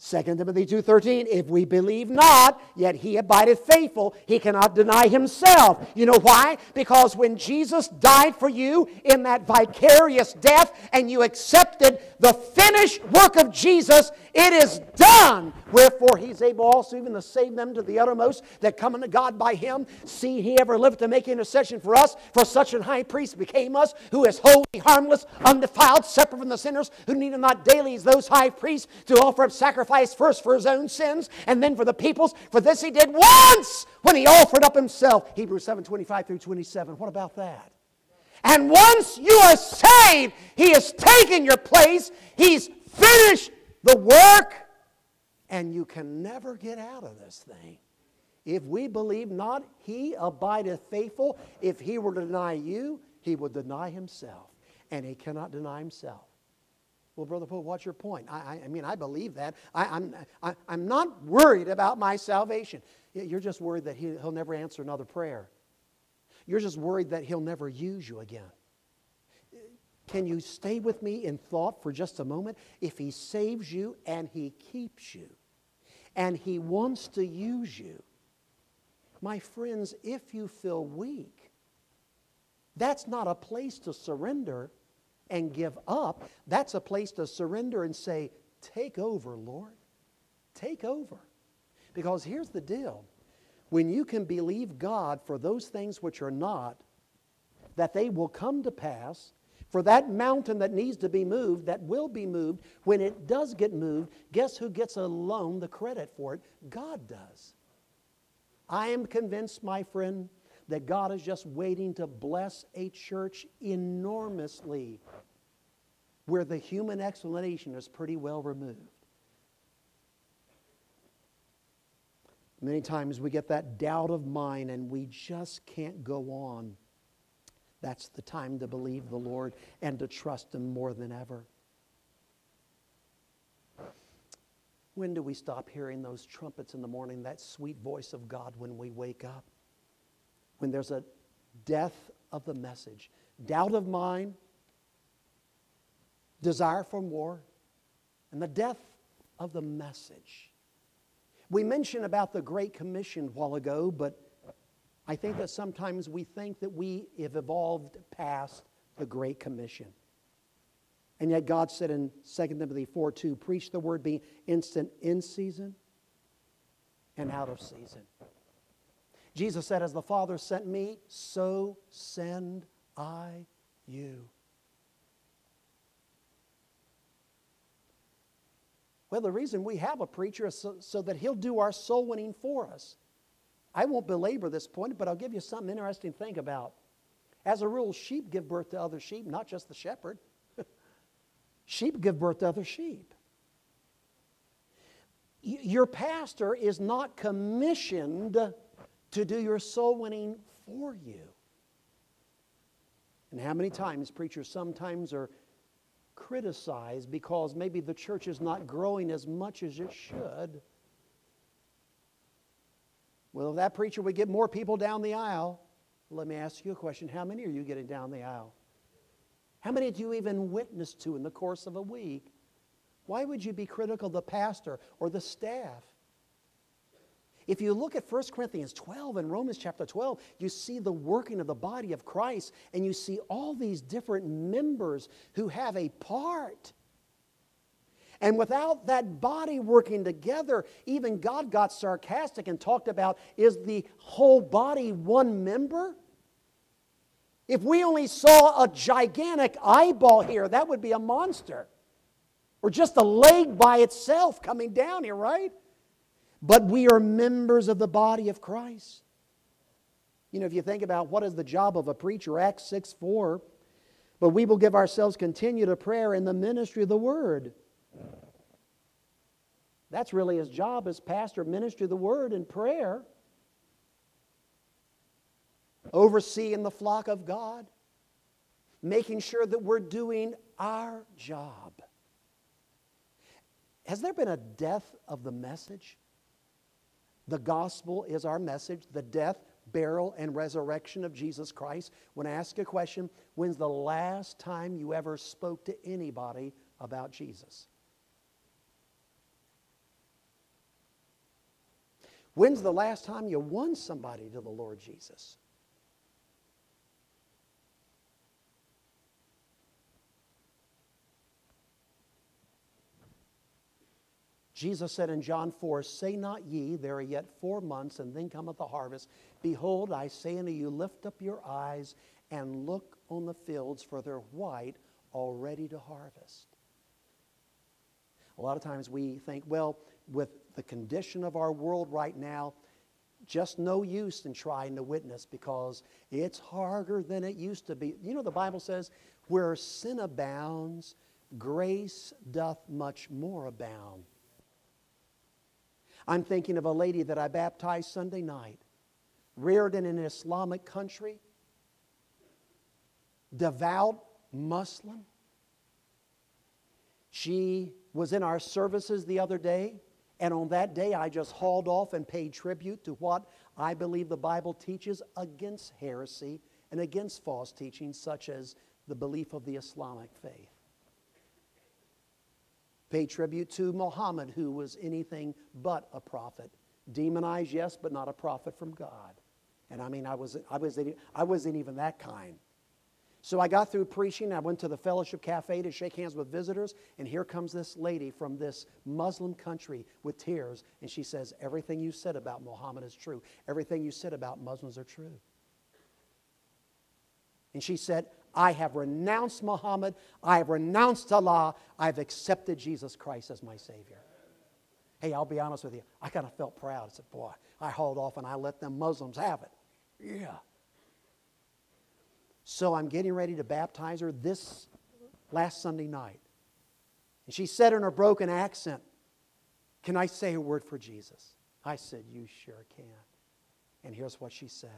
2 Timothy 2:13 If we believe not yet he abideth faithful he cannot deny himself. You know why? Because when Jesus died for you in that vicarious death and you accepted the finished work of Jesus it is done. Wherefore he's able also even to save them to the uttermost that come unto God by him. See he ever lived to make intercession for us for such an high priest became us who is holy harmless undefiled separate from the sinners who needed not daily as those high priests to offer up sacrifice sacrifice first for his own sins and then for the people's. For this he did once when he offered up himself. Hebrews 7 25 through 27. What about that? And once you are saved, he has taken your place, he's finished the work, and you can never get out of this thing. If we believe not, he abideth faithful. If he were to deny you, he would deny himself. And he cannot deny himself. Well, Brother Pope, what's your point? I, I, I mean, I believe that. I, I'm, I, I'm not worried about my salvation. You're just worried that he, he'll never answer another prayer. You're just worried that he'll never use you again. Can you stay with me in thought for just a moment? If he saves you and he keeps you, and he wants to use you, my friends, if you feel weak, that's not a place to surrender and give up, that's a place to surrender and say, Take over, Lord. Take over. Because here's the deal when you can believe God for those things which are not, that they will come to pass, for that mountain that needs to be moved, that will be moved, when it does get moved, guess who gets alone the credit for it? God does. I am convinced, my friend, that God is just waiting to bless a church enormously where the human explanation is pretty well removed. Many times we get that doubt of mind and we just can't go on. That's the time to believe the Lord and to trust Him more than ever. When do we stop hearing those trumpets in the morning, that sweet voice of God when we wake up? When there's a death of the message, doubt of mind, desire for more, and the death of the message. We mentioned about the Great Commission a while ago, but I think that sometimes we think that we have evolved past the Great Commission. And yet God said in 2 Timothy 4 2, preach the word being instant in season and out of season. Jesus said, As the Father sent me, so send I you. Well, the reason we have a preacher is so, so, that he'll do our soul winning for us. I won't belabor this point, but I'll give you something interesting to think about. As a rule, sheep give birth to other sheep, not just the shepherd. sheep give birth to other sheep. Your pastor is not commissioned to do your soul winning for you. And how many times preachers sometimes are criticized because maybe the church is not growing as much as it should? Well, if that preacher would get more people down the aisle, let me ask you a question. How many are you getting down the aisle? How many do you even witness to in the course of a week? Why would you be critical of the pastor or the staff? If you look at 1 Corinthians 12 and Romans chapter 12, you see the working of the body of Christ and you see all these different members who have a part. And without that body working together, even God got sarcastic and talked about is the whole body one member? If we only saw a gigantic eyeball here, that would be a monster. Or just a leg by itself coming down here, right? But we are members of the body of Christ. You know, if you think about what is the job of a preacher, Acts 6 4, but we will give ourselves continue to prayer in the ministry of the word. That's really his job as pastor, ministry of the word and prayer. Overseeing the flock of God, making sure that we're doing our job. Has there been a death of the message? The gospel is our message, the death, burial, and resurrection of Jesus Christ. When I ask a question, when's the last time you ever spoke to anybody about Jesus? When's the last time you won somebody to the Lord Jesus? Jesus said in John 4, Say not ye, there are yet four months, and then cometh the harvest. Behold, I say unto you, lift up your eyes and look on the fields, for they're white, already to harvest. A lot of times we think, well, with the condition of our world right now, just no use in trying to witness because it's harder than it used to be. You know, the Bible says, where sin abounds, grace doth much more abound. I'm thinking of a lady that I baptized Sunday night, reared in an Islamic country, devout Muslim. She was in our services the other day, and on that day I just hauled off and paid tribute to what I believe the Bible teaches against heresy and against false teachings, such as the belief of the Islamic faith pay tribute to Muhammad, who was anything but a prophet. Demonized, yes, but not a prophet from God. And I mean, I wasn't, I wasn't, I wasn't even that kind. So I got through preaching. I went to the Fellowship Cafe to shake hands with visitors. And here comes this lady from this Muslim country with tears. And she says, Everything you said about Muhammad is true. Everything you said about Muslims are true. And she said, I have renounced Muhammad. I have renounced Allah. I've accepted Jesus Christ as my Savior. Hey, I'll be honest with you. I kind of felt proud. I said, boy, I hauled off and I let them Muslims have it. Yeah. So I'm getting ready to baptize her this last Sunday night. And she said in her broken accent, Can I say a word for Jesus? I said, You sure can. And here's what she said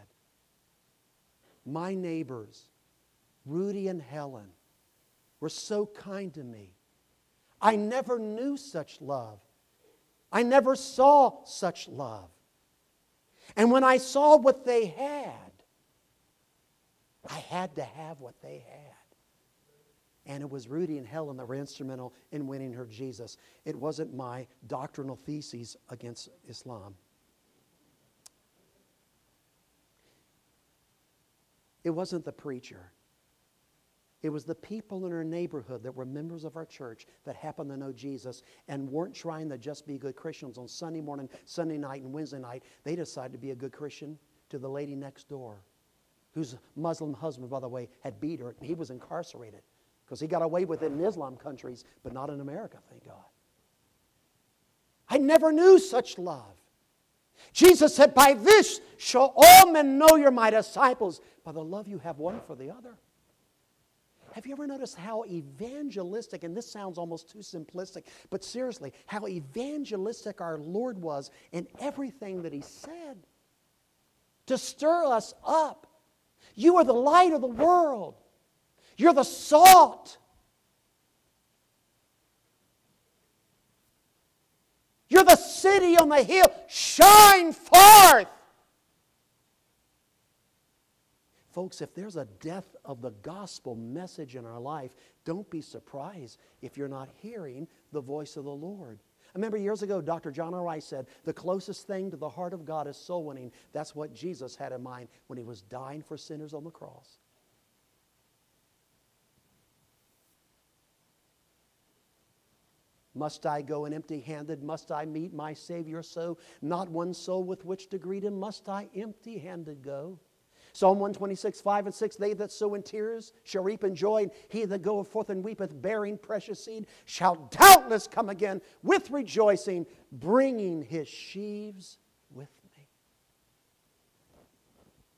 My neighbors Rudy and Helen were so kind to me. I never knew such love. I never saw such love. And when I saw what they had, I had to have what they had. And it was Rudy and Helen that were instrumental in winning her Jesus. It wasn't my doctrinal theses against Islam. It wasn't the preacher. It was the people in our neighborhood that were members of our church that happened to know Jesus and weren't trying to just be good Christians on Sunday morning, Sunday night, and Wednesday night. They decided to be a good Christian to the lady next door. whose Muslim husband, by the way, had beat her, and he was incarcerated because he got away with it in Islam countries, but not in America, thank God. I never knew such love. Jesus said, By this shall all men know you're my disciples, by the love you have one for the other. Have you ever noticed how evangelistic, and this sounds almost too simplistic, but seriously, how evangelistic our Lord was in everything that He said? To stir us up. You are the light of the world, you're the salt. You're the city on the hill. Shine forth. Folks, if there's a death of the gospel message in our life, don't be surprised if you're not hearing the voice of the Lord. I remember years ago, Dr. John R. Rice said, The closest thing to the heart of God is soul winning. That's what Jesus had in mind when he was dying for sinners on the cross. Must I go in empty handed? Must I meet my Savior so? Not one soul with which to greet him. Must I empty handed go? Psalm 126, 5 and 6 They that sow in tears shall reap in joy, and he that goeth forth and weepeth, bearing precious seed, shall doubtless come again with rejoicing, bringing his sheaves with me.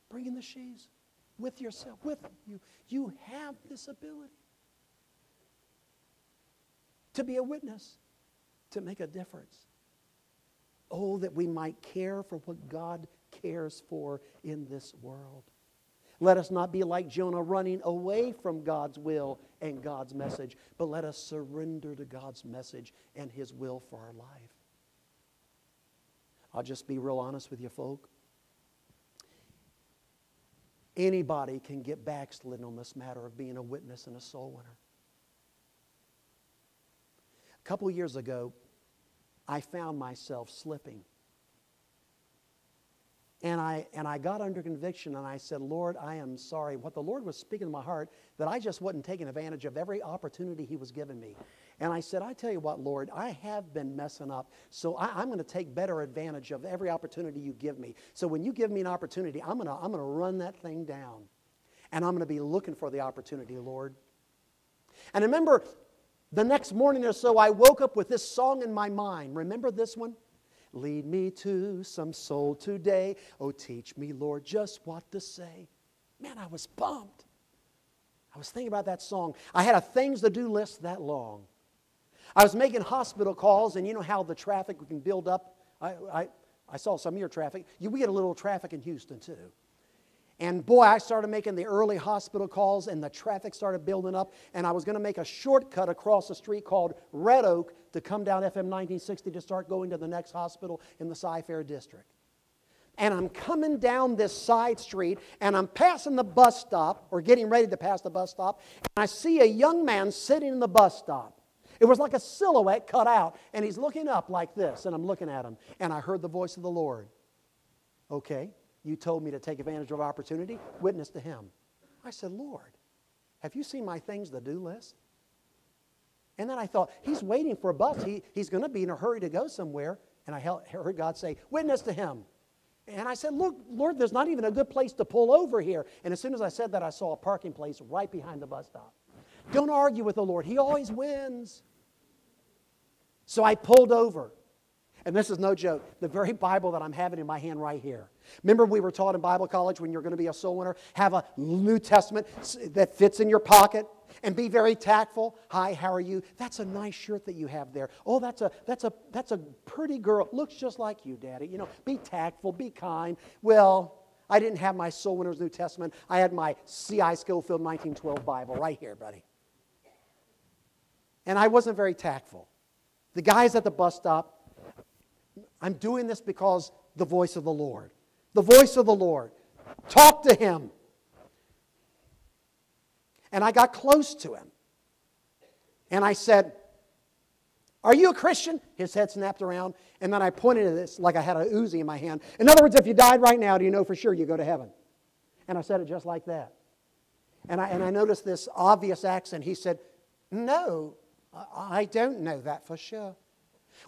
Bringing the sheaves with yourself, with you. You have this ability to be a witness, to make a difference. Oh, that we might care for what God cares for in this world. Let us not be like Jonah running away from God's will and God's message, but let us surrender to God's message and His will for our life. I'll just be real honest with you, folk. Anybody can get backslidden on this matter of being a witness and a soul winner. A couple years ago, I found myself slipping. And I, and I got under conviction and I said, Lord, I am sorry. What the Lord was speaking to my heart, that I just wasn't taking advantage of every opportunity He was giving me. And I said, I tell you what, Lord, I have been messing up. So I, am going to take better advantage of every opportunity you give me. So when you give me an opportunity, I'm going to I'm going to run that thing down. And I'm going to be looking for the opportunity, Lord. And remember, the next morning or so, I woke up with this song in my mind. Remember this one? Lead me to some soul today. Oh, teach me, Lord, just what to say. Man, I was pumped. I was thinking about that song. I had a things to do list that long. I was making hospital calls, and you know how the traffic can build up. I, I, I saw some of your traffic. You, we get a little traffic in Houston, too. And boy, I started making the early hospital calls, and the traffic started building up. And I was going to make a shortcut across a street called Red Oak to come down FM 1960 to start going to the next hospital in the Cy-Fair district. And I'm coming down this side street, and I'm passing the bus stop, or getting ready to pass the bus stop, and I see a young man sitting in the bus stop. It was like a silhouette cut out, and he's looking up like this, and I'm looking at him, and I heard the voice of the Lord. Okay, you told me to take advantage of opportunity, witness to him. I said, Lord, have you seen my things to do list? And then I thought, he's waiting for a bus. He, he's going to be in a hurry to go somewhere. And I heard God say, witness to him. And I said, Look, Lord, there's not even a good place to pull over here. And as soon as I said that, I saw a parking place right behind the bus stop. Don't argue with the Lord, He always wins. So I pulled over. And this is no joke. The very Bible that I'm having in my hand right here. Remember, we were taught in Bible college when you're going to be a soul winner, have a New Testament that fits in your pocket and be very tactful. Hi, how are you? That's a nice shirt that you have there. Oh, that's a that's a that's a pretty girl. Looks just like you, Daddy. You know, be tactful, be kind. Well, I didn't have my Soul Winners New Testament. I had my C.I. Scofield 1912 Bible right here, buddy. And I wasn't very tactful. The guys at the bus stop, I'm doing this because the voice of the Lord. The voice of the Lord. Talk to him. And I got close to him. And I said, Are you a Christian? His head snapped around. And then I pointed at this like I had a Uzi in my hand. In other words, if you died right now, do you know for sure you go to heaven? And I said it just like that. And I, and I noticed this obvious accent. He said, No, I don't know that for sure.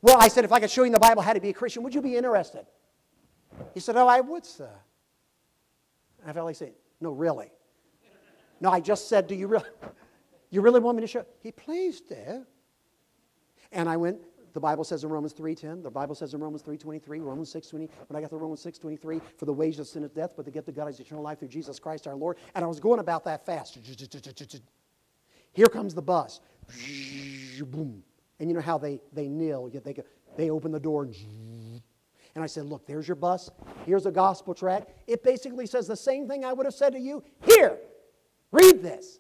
Well, I said, if I could show you in the Bible how to be a Christian, would you be interested? He said, Oh, I would, sir. I felt like saying, No, really. No, I just said, Do you really, you really want me to show? He, please do. And I went, the Bible says in Romans 3.10, the Bible says in Romans 3.23, Romans 6.20, when I got to Romans 6.23, for the wages of sin is death, but the gift of God is eternal life through Jesus Christ our Lord. And I was going about that fast. Here comes the bus. Boom. And you know how they, they kneel. They, go, they open the door. And I said, Look, there's your bus. Here's a gospel tract. It basically says the same thing I would have said to you. Here, read this.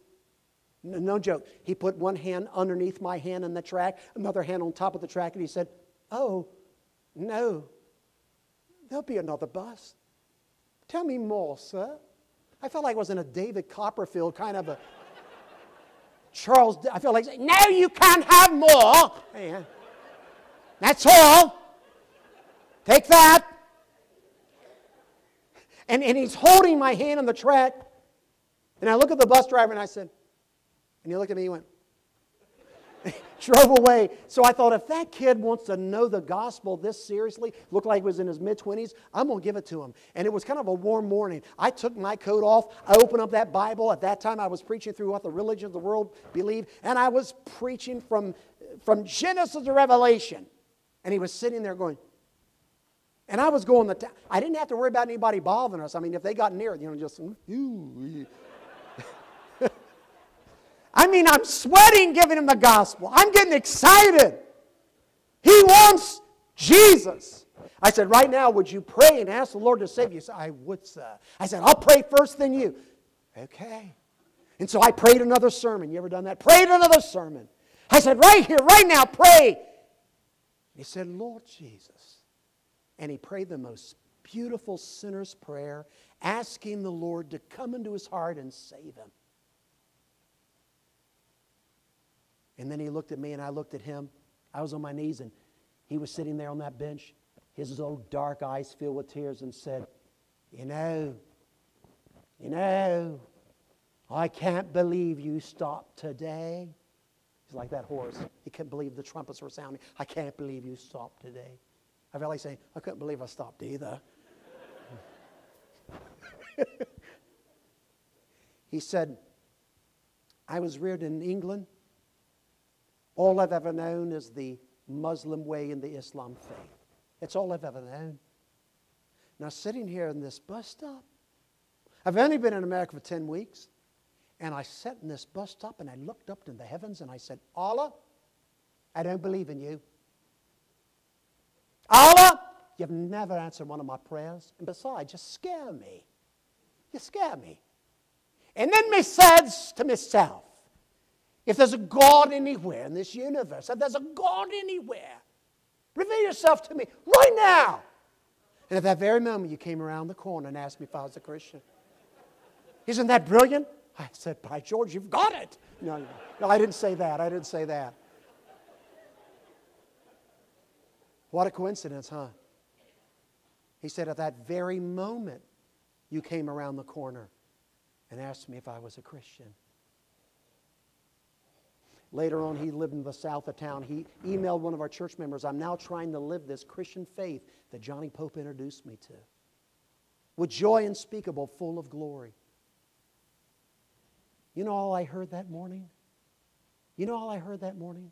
No, no joke. He put one hand underneath my hand in the track, another hand on top of the track, and he said, Oh, no, there'll be another bus. Tell me more, sir. I felt like I was in a David Copperfield kind of a Charles. I feel like, now you can't have more. Yeah. That's all. Take that. And, and he's holding my hand on the track. And I look at the bus driver and I said, and he looked at me and he went, drove away. So I thought, if that kid wants to know the gospel this seriously, looked like he was in his mid 20s, I'm going to give it to him. And it was kind of a warm morning. I took my coat off. I opened up that Bible. At that time, I was preaching through what the religion of the world believed, and I was preaching from, from Genesis to Revelation. And he was sitting there going, and I was going the. I didn't have to worry about anybody bothering us. I mean, if they got near, you know, just ooh, I mean, I'm sweating giving him the gospel. I'm getting excited. He wants Jesus. I said, Right now, would you pray and ask the Lord to save you? Said, I would, sir. I said, I'll pray first, then you. Okay. And so I prayed another sermon. You ever done that? Prayed another sermon. I said, Right here, right now, pray. He said, Lord Jesus. And he prayed the most beautiful sinner's prayer, asking the Lord to come into his heart and save him. And then he looked at me and I looked at him. I was on my knees and he was sitting there on that bench, his old dark eyes filled with tears, and said, You know, you know, I can't believe you stopped today. He's like that horse. He couldn't believe the trumpets were sounding. I can't believe you stopped today. I felt like saying, I couldn't believe I stopped either. he said, I was reared in England all I've ever known is the Muslim way and the Islam faith. That's all I've ever known. Now, sitting here in this bus stop, I've only been in America for 10 weeks, and I sat in this bus stop and I looked up to the heavens and I said, Allah, I don't believe in you. Allah, you've never answered one of my prayers, and besides, you scare me. You scare me. And then me says to myself, if there's a God anywhere in this universe, if there's a God anywhere, reveal yourself to me right now. And at that very moment, you came around the corner and asked me if I was a Christian. Isn't that brilliant? I said, By George, you've got it. No, no, no, I didn't say that. I didn't say that. What a coincidence, huh? He said, At that very moment, you came around the corner and asked me if I was a Christian. Later on, he lived in the south of town. He emailed one of our church members, I'm now trying to live this Christian faith that Johnny Pope introduced me to. With joy unspeakable, full of glory. You know all I heard that morning? You know all I heard that morning?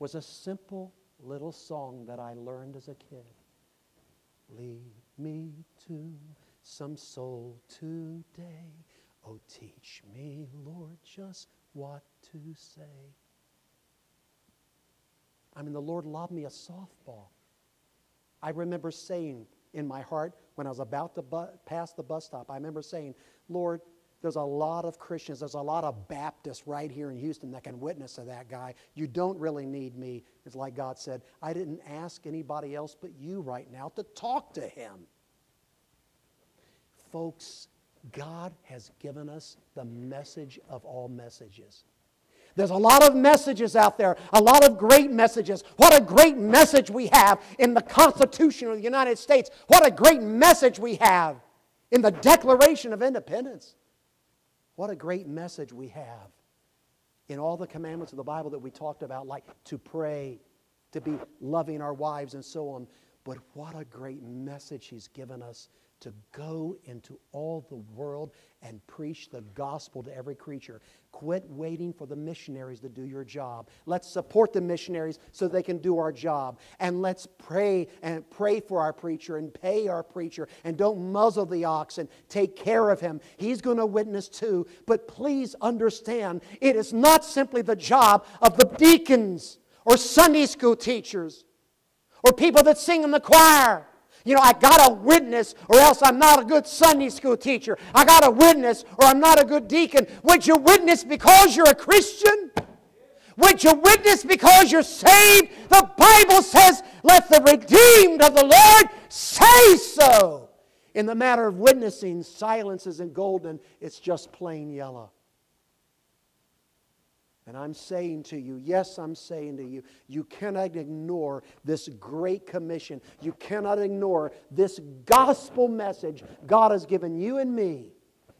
Was a simple little song that I learned as a kid. Lead me to some soul today. Oh, teach me, Lord, just what to say. I mean, the Lord lobbed me a softball. I remember saying in my heart when I was about to bu- pass the bus stop, I remember saying, Lord, there's a lot of Christians, there's a lot of Baptists right here in Houston that can witness to that guy. You don't really need me. It's like God said, I didn't ask anybody else but you right now to talk to him. Folks, God has given us the message of all messages. There's a lot of messages out there, a lot of great messages. What a great message we have in the Constitution of the United States. What a great message we have in the Declaration of Independence. What a great message we have in all the commandments of the Bible that we talked about, like to pray, to be loving our wives, and so on. But what a great message He's given us to go into all the world and preach the gospel to every creature. Quit waiting for the missionaries to do your job. Let's support the missionaries so they can do our job. And let's pray and pray for our preacher and pay our preacher and don't muzzle the ox and take care of him. He's going to witness too. But please understand, it is not simply the job of the deacons or Sunday school teachers or people that sing in the choir. You know, I got to witness or else I'm not a good Sunday school teacher. I got to witness or I'm not a good deacon. Would you witness because you're a Christian? Would you witness because you're saved? The Bible says, let the redeemed of the Lord say so. In the matter of witnessing, silence isn't golden, it's just plain yellow. And I'm saying to you, yes, I'm saying to you, you cannot ignore this great commission. You cannot ignore this gospel message God has given you and me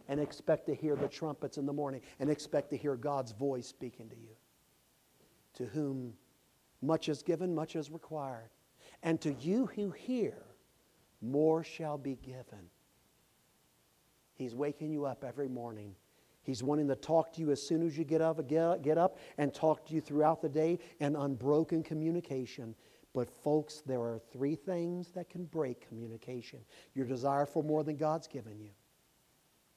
and expect to hear the trumpets in the morning and expect to hear God's voice speaking to you. To whom much is given, much is required. And to you who hear, more shall be given. He's waking you up every morning He's wanting to talk to you as soon as you get up, get up and talk to you throughout the day and unbroken communication. But, folks, there are three things that can break communication your desire for more than God's given you.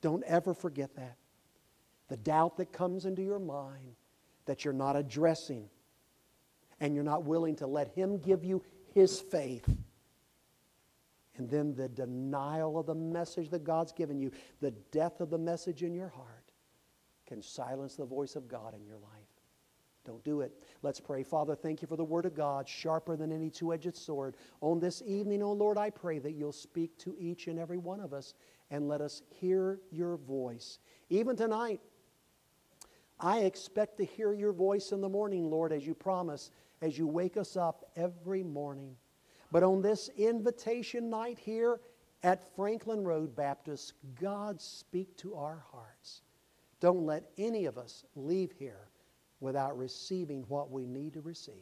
Don't ever forget that. The doubt that comes into your mind that you're not addressing and you're not willing to let Him give you His faith. And then the denial of the message that God's given you, the death of the message in your heart can silence the voice of God in your life. Don't do it. Let's pray. Father, thank you for the word of God, sharper than any two edged sword. On this evening, O oh Lord, I pray that you'll speak to each and every one of us and let us hear your voice. Even tonight, I expect to hear your voice in the morning, Lord, as you promise, as you wake us up every morning. But on this invitation night here at Franklin Road Baptist, God, speak to our hearts. Don't let any of us leave here without receiving what we need to receive.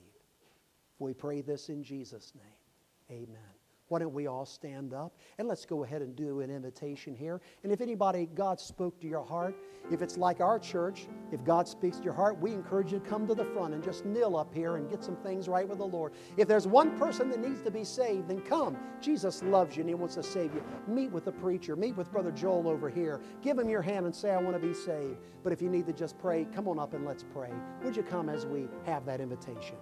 We pray this in Jesus' name. Amen. Why don't we all stand up and let's go ahead and do an invitation here. And if anybody, God spoke to your heart, if it's like our church, if God speaks to your heart, we encourage you to come to the front and just kneel up here and get some things right with the Lord. If there's one person that needs to be saved, then come. Jesus loves you and He wants to save you. Meet with the preacher, meet with Brother Joel over here. Give him your hand and say, I want to be saved. But if you need to just pray, come on up and let's pray. Would you come as we have that invitation?